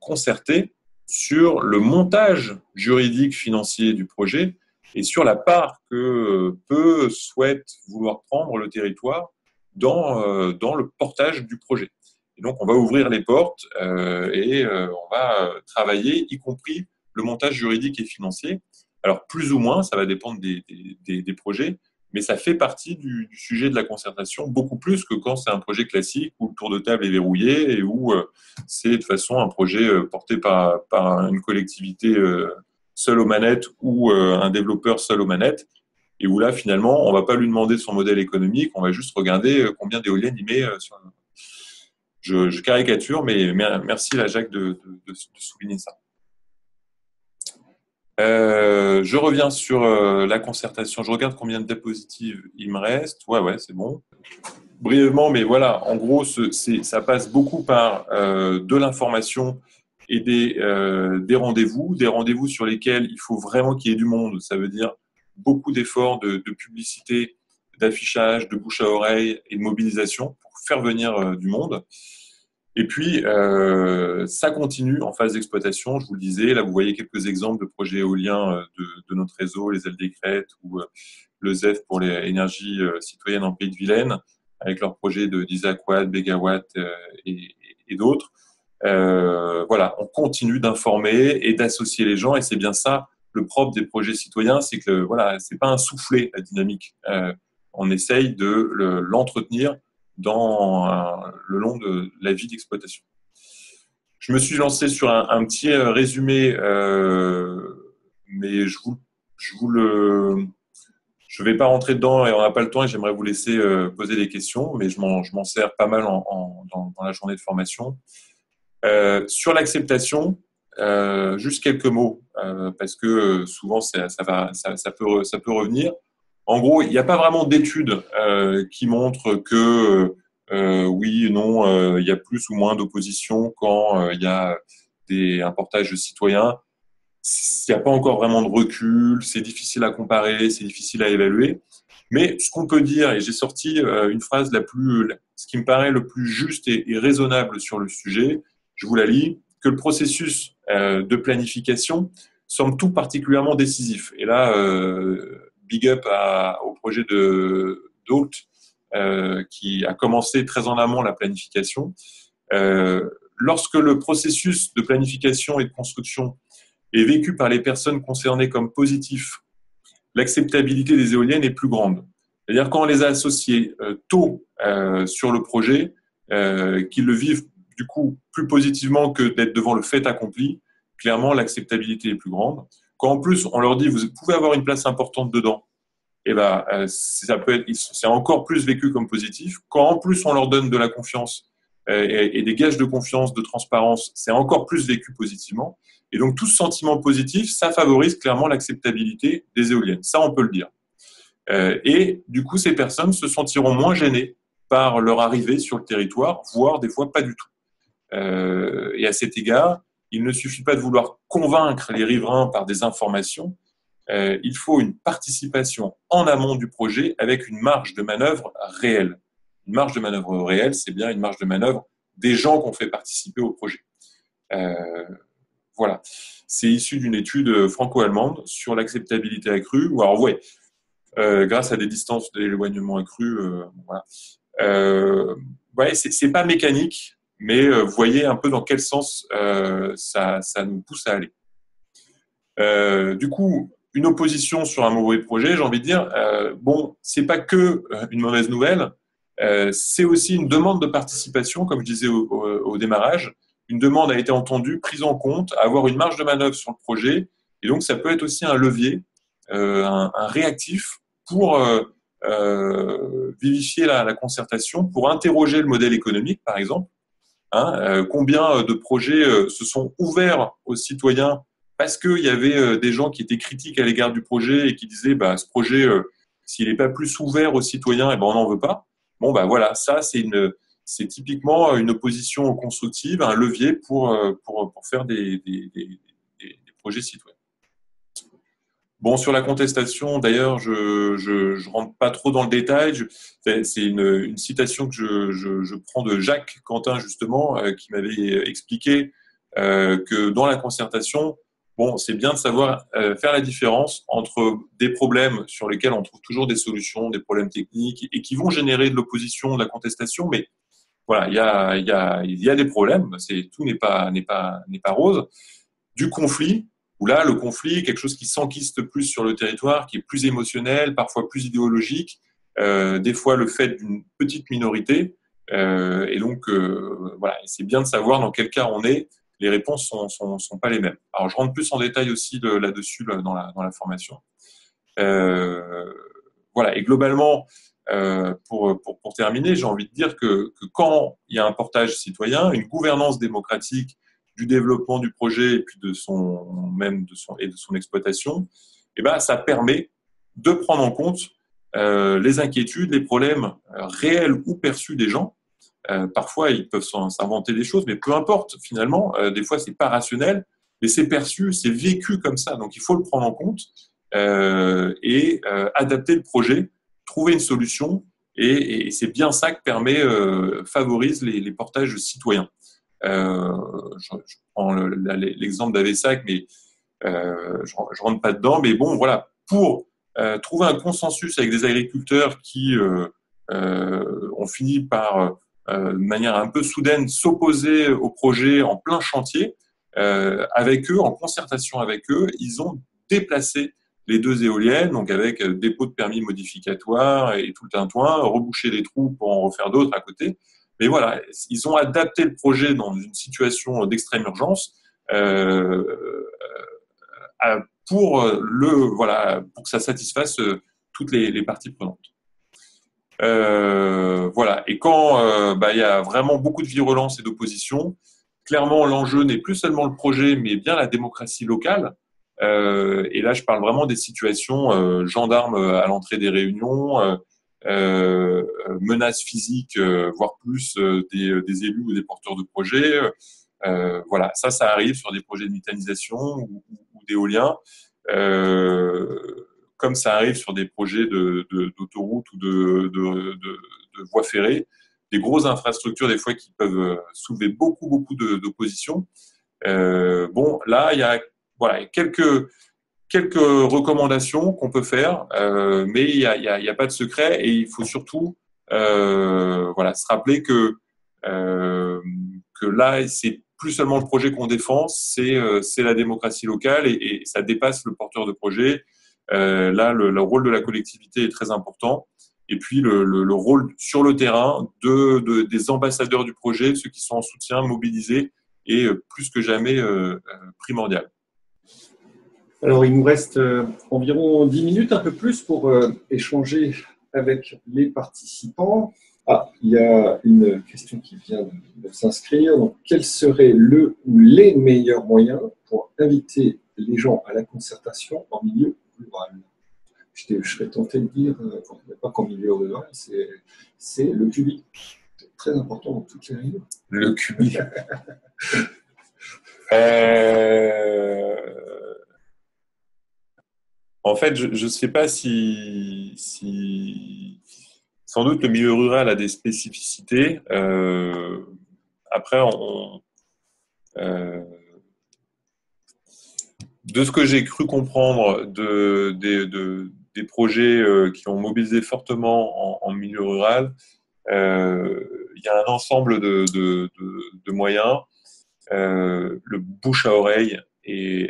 concerter sur le montage juridique financier du projet et sur la part que peut, souhaite vouloir prendre le territoire dans, euh, dans le portage du projet. Et donc, on va ouvrir les portes euh, et euh, on va travailler, y compris le montage juridique et financier. Alors, plus ou moins, ça va dépendre des, des projets, mais ça fait partie du, du, sujet de la concertation, beaucoup plus que quand c'est un projet classique où le tour de table est verrouillé et où c'est de façon un projet porté par, par une collectivité seul aux manettes ou euh, un développeur seul aux manettes, et où là, finalement, on va pas lui demander son modèle économique, on va juste regarder euh, combien d'éoliennes il met. Euh, sur... je, je, caricature, mais merci là, Jacques, de, de, de souligner ça. Euh, je reviens sur la concertation. Je regarde combien de diapositives il me reste. Ouais, ouais, c'est bon. Brièvement, mais voilà, en gros, ça passe beaucoup par euh, de l'information et des, euh, rendez-vous, des rendez-vous sur lesquels il faut vraiment qu'il y ait du monde. Ça veut dire beaucoup d'efforts de, publicité, d'affichage, de bouche à oreille et de mobilisation pour faire venir euh, du monde. Et puis, euh, ça continue en phase d'exploitation. Je vous le disais, là, vous voyez quelques exemples de projets éoliens euh, de, notre réseau, les ailes des ou euh, le ZEF pour les énergies citoyennes en Pays de Vilaine, avec leur projet de 10 Watt, Bégawatt et, et d'autres. Euh, voilà, on continue d'informer et d'associer les gens, et c'est bien ça le propre des projets citoyens, c'est que voilà, c'est pas un soufflet la dynamique. Euh, on essaye de l'entretenir dans le long de la vie d'exploitation. Je me suis lancé sur un, petit euh, résumé, euh, mais je vous, je vous le, je vais pas rentrer dedans et on n'a pas le temps et j'aimerais vous laisser euh, poser des questions, mais je m'en sers pas mal en, dans, la journée de formation. Euh, sur l'acceptation, euh, juste quelques mots, euh, parce que souvent ça, va, ça, peut, ça peut revenir. En gros, il n'y a pas vraiment d'études qui montrent que oui, non, il y a plus ou moins d'opposition quand il y a des, un portage citoyen. Il n'y a pas encore vraiment de recul, c'est difficile à comparer, c'est difficile à évaluer. Mais ce qu'on peut dire, et j'ai sorti une phrase la plus, ce qui me paraît le plus juste et, et raisonnable sur le sujet, je vous la lis, que le processus euh, de planification semble tout particulièrement décisif. Et là, euh, big up au projet de Dolt, euh, qui a commencé très en amont la planification. lorsque le processus de planification et de construction est vécu par les personnes concernées comme positif, l'acceptabilité des éoliennes est plus grande. C'est-à-dire quand on les a associés tôt sur le projet, qu'ils le vivent du coup plus positivement que d'être devant le fait accompli, clairement l'acceptabilité est plus grande. Quand en plus on leur dit vous pouvez avoir une place importante dedans, et eh ben euh, c'est encore plus vécu comme positif. Quand en plus on leur donne de la confiance euh, et, des gages de confiance, de transparence, c'est encore plus vécu positivement. Et donc tout ce sentiment positif, ça favorise clairement l'acceptabilité des éoliennes. Ça on peut le dire. et du coup, ces personnes se sentiront moins gênées par leur arrivée sur le territoire, voire des fois pas du tout. et à cet égard, il ne suffit pas de vouloir convaincre les riverains par des informations, euh, il faut une participation en amont du projet avec une marge de manœuvre réelle. Une marge de manœuvre réelle, c'est bien une marge de manœuvre des gens qu'on fait participer au projet. Euh, voilà. C'est issu d'une étude franco-allemande sur l'acceptabilité accrue. Ou alors, ouais, euh, grâce à des distances d'éloignement accrues. voilà. ouais, c'est pas mécanique, mais vous voyez un peu dans quel sens ça, ça, nous pousse à aller. du coup, une opposition sur un mauvais projet, j'ai envie de dire, euh, bon, c'est pas que euh, une mauvaise nouvelle, euh, c'est aussi une demande de participation, comme je disais au, démarrage. Une demande a été entendue, prise en compte, avoir une marge de manœuvre sur le projet, et donc ça peut être aussi un levier, un, réactif pour vivifier la, concertation, pour interroger le modèle économique, par exemple. Hein, combien de projets se sont ouverts aux citoyens parce qu'il y avait euh, des gens qui étaient critiques à l'égard du projet et qui disaient bah, ce projet, euh, s'il n'est pas plus ouvert aux citoyens, eh ben, on n'en veut pas. Bon, bah voilà, ça, c'est typiquement une opposition constructive, un levier pour, euh, faire des, projets citoyens. Bon, sur la contestation, d'ailleurs, je ne rentre pas trop dans le détail. C'est une, citation que je, je, je, prends de Jacques Quentin, justement, qui m'avait expliqué euh, que dans la concertation, bon, c'est bien de savoir euh, faire la différence entre des problèmes sur lesquels on trouve toujours des solutions, des problèmes techniques et qui vont générer de l'opposition, de la contestation, mais voilà, il y a, des problèmes, tout n'est pas rose. Du conflit, là, le conflit quelque chose qui s'enquiste plus sur le territoire, qui est plus émotionnel, parfois plus idéologique, euh, des fois le fait d'une petite minorité. Euh, et donc, euh, voilà, c'est bien de savoir dans quel cas on est les réponses sont, sont, pas les mêmes. Alors, je rentre plus en détail aussi là-dessus dans la, formation. Voilà, et globalement, pour, terminer, j'ai envie de dire que, quand il y a un portage citoyen, une gouvernance démocratique du développement du projet et puis de son même de son et de son exploitation, eh ben ça permet de prendre en compte euh, les inquiétudes, les problèmes réels ou perçus des gens euh, parfois, ils peuvent s'inventer des choses, mais peu importe, finalement, euh, des fois, c'est pas rationnel, mais c'est perçu, c'est vécu comme ça. Donc, il faut le prendre en compte euh, et adapter le projet, trouver une solution. Et, c'est bien ça que permet, favorise les, portages citoyens. Je, prends l'exemple d'Avessac, mais je, ne rentre pas dedans. Mais bon, voilà, pour trouver un consensus avec des agriculteurs qui ont fini par euh, de manière un peu soudaine, s'opposer au projet en plein chantier. Euh, avec eux, en concertation avec eux, ils ont déplacé les deux éoliennes, donc avec euh, dépôt de permis modificatoire et tout le tintouin, reboucher les trous pour en refaire d'autres à côté. Mais voilà, ils ont adapté le projet dans une situation d'extrême urgence euh, pour le voilà pour que ça satisfasse toutes les, parties prenantes. Euh, voilà. Et quand euh, bah, il y a vraiment beaucoup de virulence et d'opposition, clairement l'enjeu n'est plus seulement le projet, mais bien la démocratie locale. Euh, et là, je parle vraiment des situations gendarmes à l'entrée des réunions, menaces physiques, voire plus des, élus ou des porteurs de projets. voilà, ça, ça arrive sur des projets de méthanisation ou, ou d'éolien comme ça arrive sur des projets d'autoroute ou de, voies ferrées, des grosses infrastructures des fois qui peuvent euh, soulever beaucoup, beaucoup d'opposition. Euh, bon, là, il y a voilà, quelques, quelques recommandations qu'on peut faire, euh, mais il n'y a, y a, pas de secret et il faut surtout voilà, se rappeler que, que là, c'est plus seulement le projet qu'on défend, c'est la démocratie locale et, et, ça dépasse le porteur de projet, euh, là, le, rôle de la collectivité est très important. Et puis le, rôle sur le terrain de, des ambassadeurs du projet, ceux qui sont en soutien, mobilisés, est euh, plus que jamais euh, primordial. Alors, il nous reste environ 10 minutes, un peu plus, pour échanger avec les participants. Ah, il y a une question qui vient de, s'inscrire. Donc, quels seraient le ou les meilleurs moyens pour inviter les gens à la concertation en milieu je, serais tenté de dire, pas qu'en milieu rural, c'est le QB. C'est très important dans toutes les réunions. Le QB. euh... En fait, je ne sais pas si, Sans doute, le milieu rural a des spécificités. Euh, après, euh, de ce que j'ai cru comprendre de, des projets euh, qui ont mobilisé fortement en, milieu rural, il y a un ensemble de, moyens. le bouche à oreille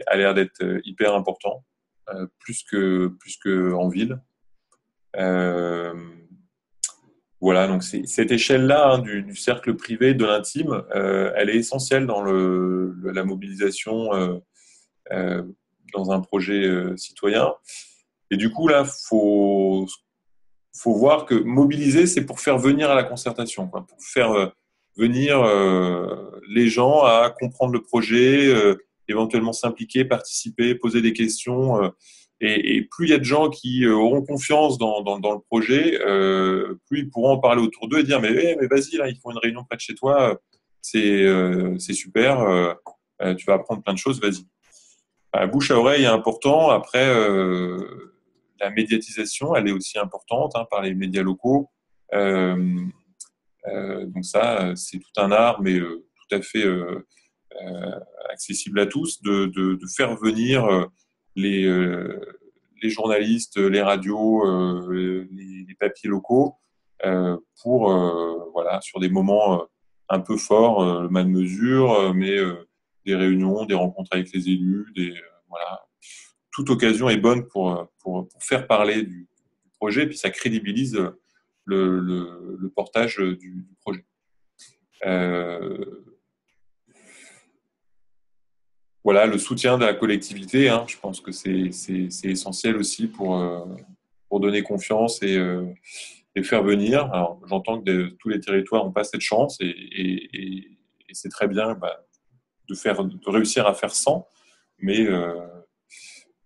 a l'air d'être hyper important. Euh, plus que plus que en ville. Euh, voilà, donc cette échelle-là hein, du, cercle privé, de l'intime, euh, elle est essentielle dans la mobilisation dans un projet citoyen. Et du coup, là, faut faut voir que mobiliser, c'est pour faire venir à la concertation, pour faire venir les gens à comprendre le projet, éventuellement s'impliquer, participer, poser des questions. Euh, et, plus il y a de gens qui euh, auront confiance dans, le projet, euh, plus ils pourront en parler autour d'eux et dire mais, eh, mais vas-y, là, ils font une réunion près de chez toi, c'est super, tu vas apprendre plein de choses, vas-y. Bah, bouche à oreille est important. Après, la médiatisation, elle est aussi importante hein, par les médias locaux. donc ça, c'est tout un art, mais tout à fait accessible à tous, de, faire venir euh, les, euh, les journalistes, les radios, les, papiers locaux pour, voilà, sur des moments un peu forts, le mal mesure, mais des réunions, des rencontres avec les élus, des, voilà. Toute occasion est bonne pour, faire parler du, projet, puis ça crédibilise le, portage du, projet. Euh, voilà, le soutien de la collectivité, hein, je pense que c'est essentiel aussi pour, euh, pour donner confiance et, euh, et faire venir. J'entends que tous les territoires n'ont pas cette chance et, c'est très bien bah, de, faire, réussir à faire sans. Mais euh,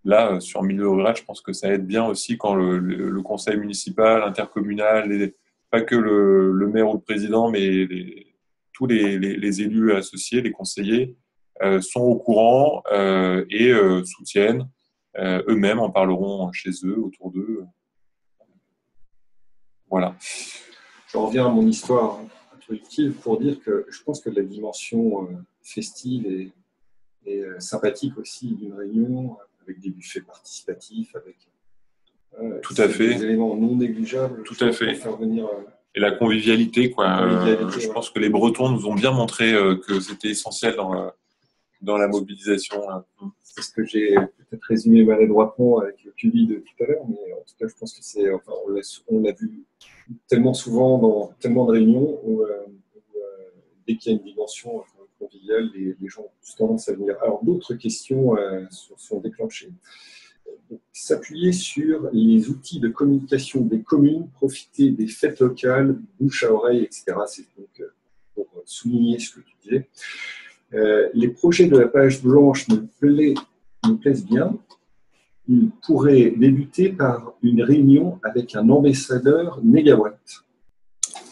là, sur milieu rural, je pense que ça aide bien aussi quand le, conseil municipal, intercommunal, pas que le, maire ou le président, mais tous les, élus associés, les conseillers, sont au courant euh, et euh, soutiennent. Eux-mêmes en parleront chez eux, autour d'eux. Voilà. Je reviens à mon histoire introductive pour dire que je pense que la dimension festive et, et sympathique aussi d'une réunion avec des buffets participatifs, avec tout à fait. des éléments non négligeables. Tout à fait. et la convivialité, quoi. je pense que les Bretons nous ont bien montré que c'était essentiel dans, dans la mobilisation. Hein. C'est ce que j'ai peut-être résumé maladroitement avec le QB de tout à l'heure, mais en tout cas, je pense que c'est, enfin, on l'a vu tellement souvent dans tellement de réunions où, euh, euh, dès qu'il y a une dimension conviviale, les, les, gens ont tendance à venir. Alors, d'autres questions euh, sont déclenchées. S'appuyer sur les outils de communication des communes, profiter des fêtes locales, bouche à oreille, etc. C'est donc pour souligner ce que tu disais. Euh, les projets de la page blanche me, plaisent bien. Ils pourraient débuter par une réunion avec un ambassadeur négawatt.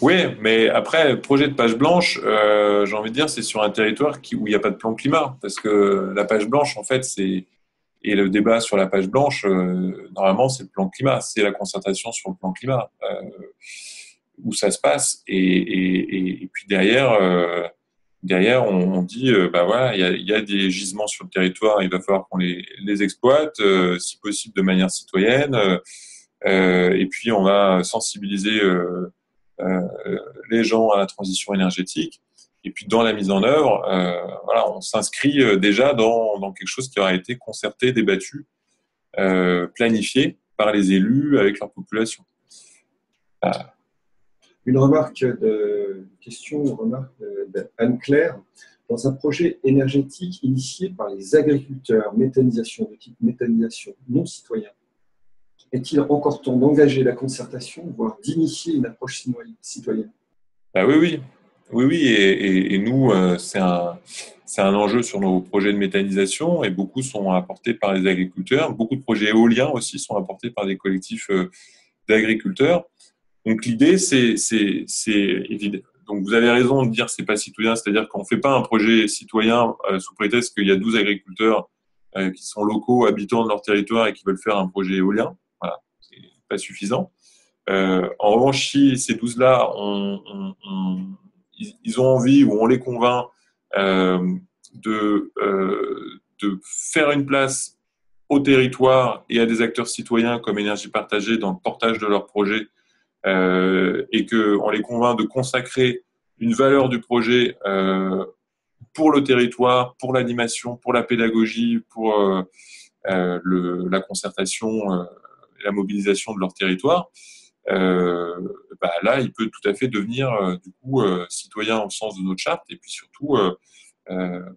Oui, mais après, projet de page blanche, euh, j'ai envie de dire, c'est sur un territoire où il n'y a pas de plan climat. Parce que la page blanche, en fait, c'est. Et le débat sur la page blanche, euh, normalement, c'est le plan climat, c'est la concertation sur le plan climat, où ça se passe. Et puis derrière, derrière, on, dit, euh, bah voilà, il y a, des gisements sur le territoire, il va falloir qu'on les, exploite, euh, si possible de manière citoyenne. Euh, et puis, on va sensibiliser les gens à la transition énergétique. Et puis, dans la mise en œuvre, voilà, on s'inscrit déjà dans, dans, quelque chose qui aura été concerté, débattu, planifié par les élus avec leur population. Une remarque de question, remarque d'Anne-Claire. Dans un projet énergétique initié par les agriculteurs, méthanisation de type méthanisation non citoyen, est-il encore temps d'engager la concertation, voire d'initier une approche citoyenne? Bah Oui, oui. Oui, oui. Et, nous, euh, c'est un. un enjeu sur nos projets de méthanisation et beaucoup sont apportés par les agriculteurs. Beaucoup de projets éoliens aussi sont apportés par des collectifs d'agriculteurs. Donc l'idée, c'est évident. Donc vous avez raison de dire c'est pas citoyen, c'est-à-dire qu'on ne fait pas un projet citoyen sous prétexte qu'il y a 12 agriculteurs qui sont locaux, habitants de leur territoire et qui veulent faire un projet éolien. Voilà, c'est pas suffisant. Euh, en revanche, si ces 12-là, ils, ont envie ou on les convainc euh, de, euh, faire une place au territoire et à des acteurs citoyens comme Énergie Partagée dans le portage de leurs projets et qu'on les convainc de consacrer une valeur du projet pour le territoire, pour l'animation, pour la pédagogie, pour le, la concertation et la mobilisation de leur territoire, euh, bah là, il peut tout à fait devenir euh, du coup euh, citoyen au sens de notre charte. Et puis surtout,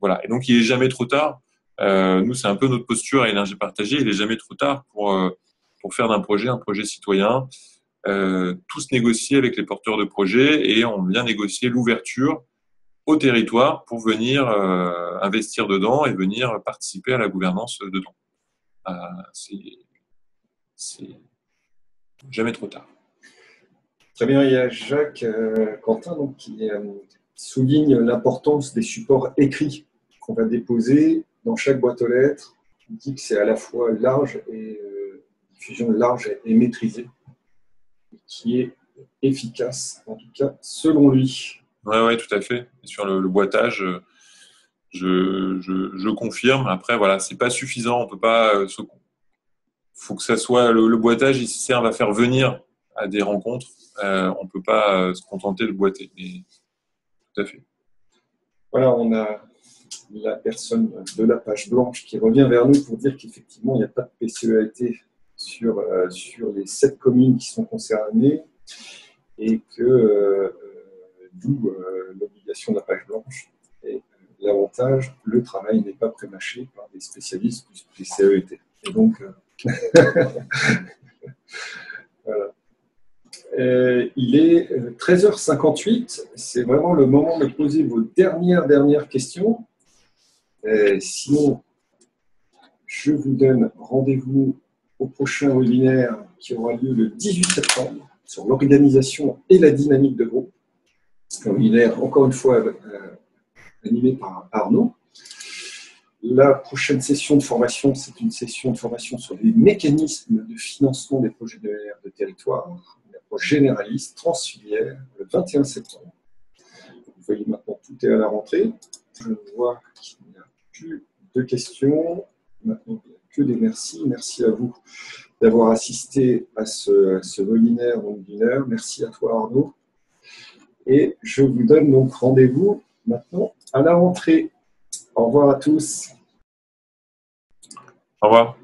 voilà. Et donc, il est jamais trop tard. nous, c'est un peu notre posture à énergie partagée. Il est jamais trop tard pour pour faire d'un projet un projet citoyen. Euh, tous négocier avec les porteurs de projets et on vient négocier l'ouverture au territoire pour venir euh, investir dedans et venir participer à la gouvernance dedans. Euh, c'est jamais trop tard. Très bien, il y a Jacques Quentin qui souligne l'importance des supports écrits qu'on va déposer dans chaque boîte aux lettres. Il dit que c'est à la fois large et diffusion large et maîtrisée, qui est efficace, en tout cas selon lui. Oui, ouais, tout à fait. sur le, boitage, je, je, confirme. Après, voilà, c'est pas suffisant. On peut pas se faut que ça soit le, boitage, il serve à faire venir à des rencontres euh, on ne peut pas euh, se contenter de boiter. tout à fait. Voilà, on a la personne de la page blanche qui revient vers nous pour dire qu'effectivement, il n'y a pas de PCEAT sur, euh, sur les sept communes qui sont concernées et que d'où l'obligation de la page blanche. Et l'avantage, le travail n'est pas prémâché par des spécialistes du PCET. Et donc, voilà. Euh, il est 13h58. Euh, C'est vraiment le moment de poser vos dernières, dernières questions. Euh, sinon, je vous donne rendez-vous au prochain webinaire qui aura lieu le 18 septembre sur l'organisation et la dynamique de groupe. Un webinaire, encore une fois, animé par Arnaud. La prochaine session de formation, c'est une session de formation sur les mécanismes de financement des projets de, territoire généraliste, transfilière, le 21 septembre. Vous voyez maintenant, tout est à la rentrée. Je vois qu'il n'y a plus de questions. Maintenant, que des merci. Merci à vous d'avoir assisté à ce, ce webinaire d'une heure. Merci à toi, Arnaud. Et je vous donne donc rendez-vous maintenant à la rentrée. Au revoir à tous. Au revoir.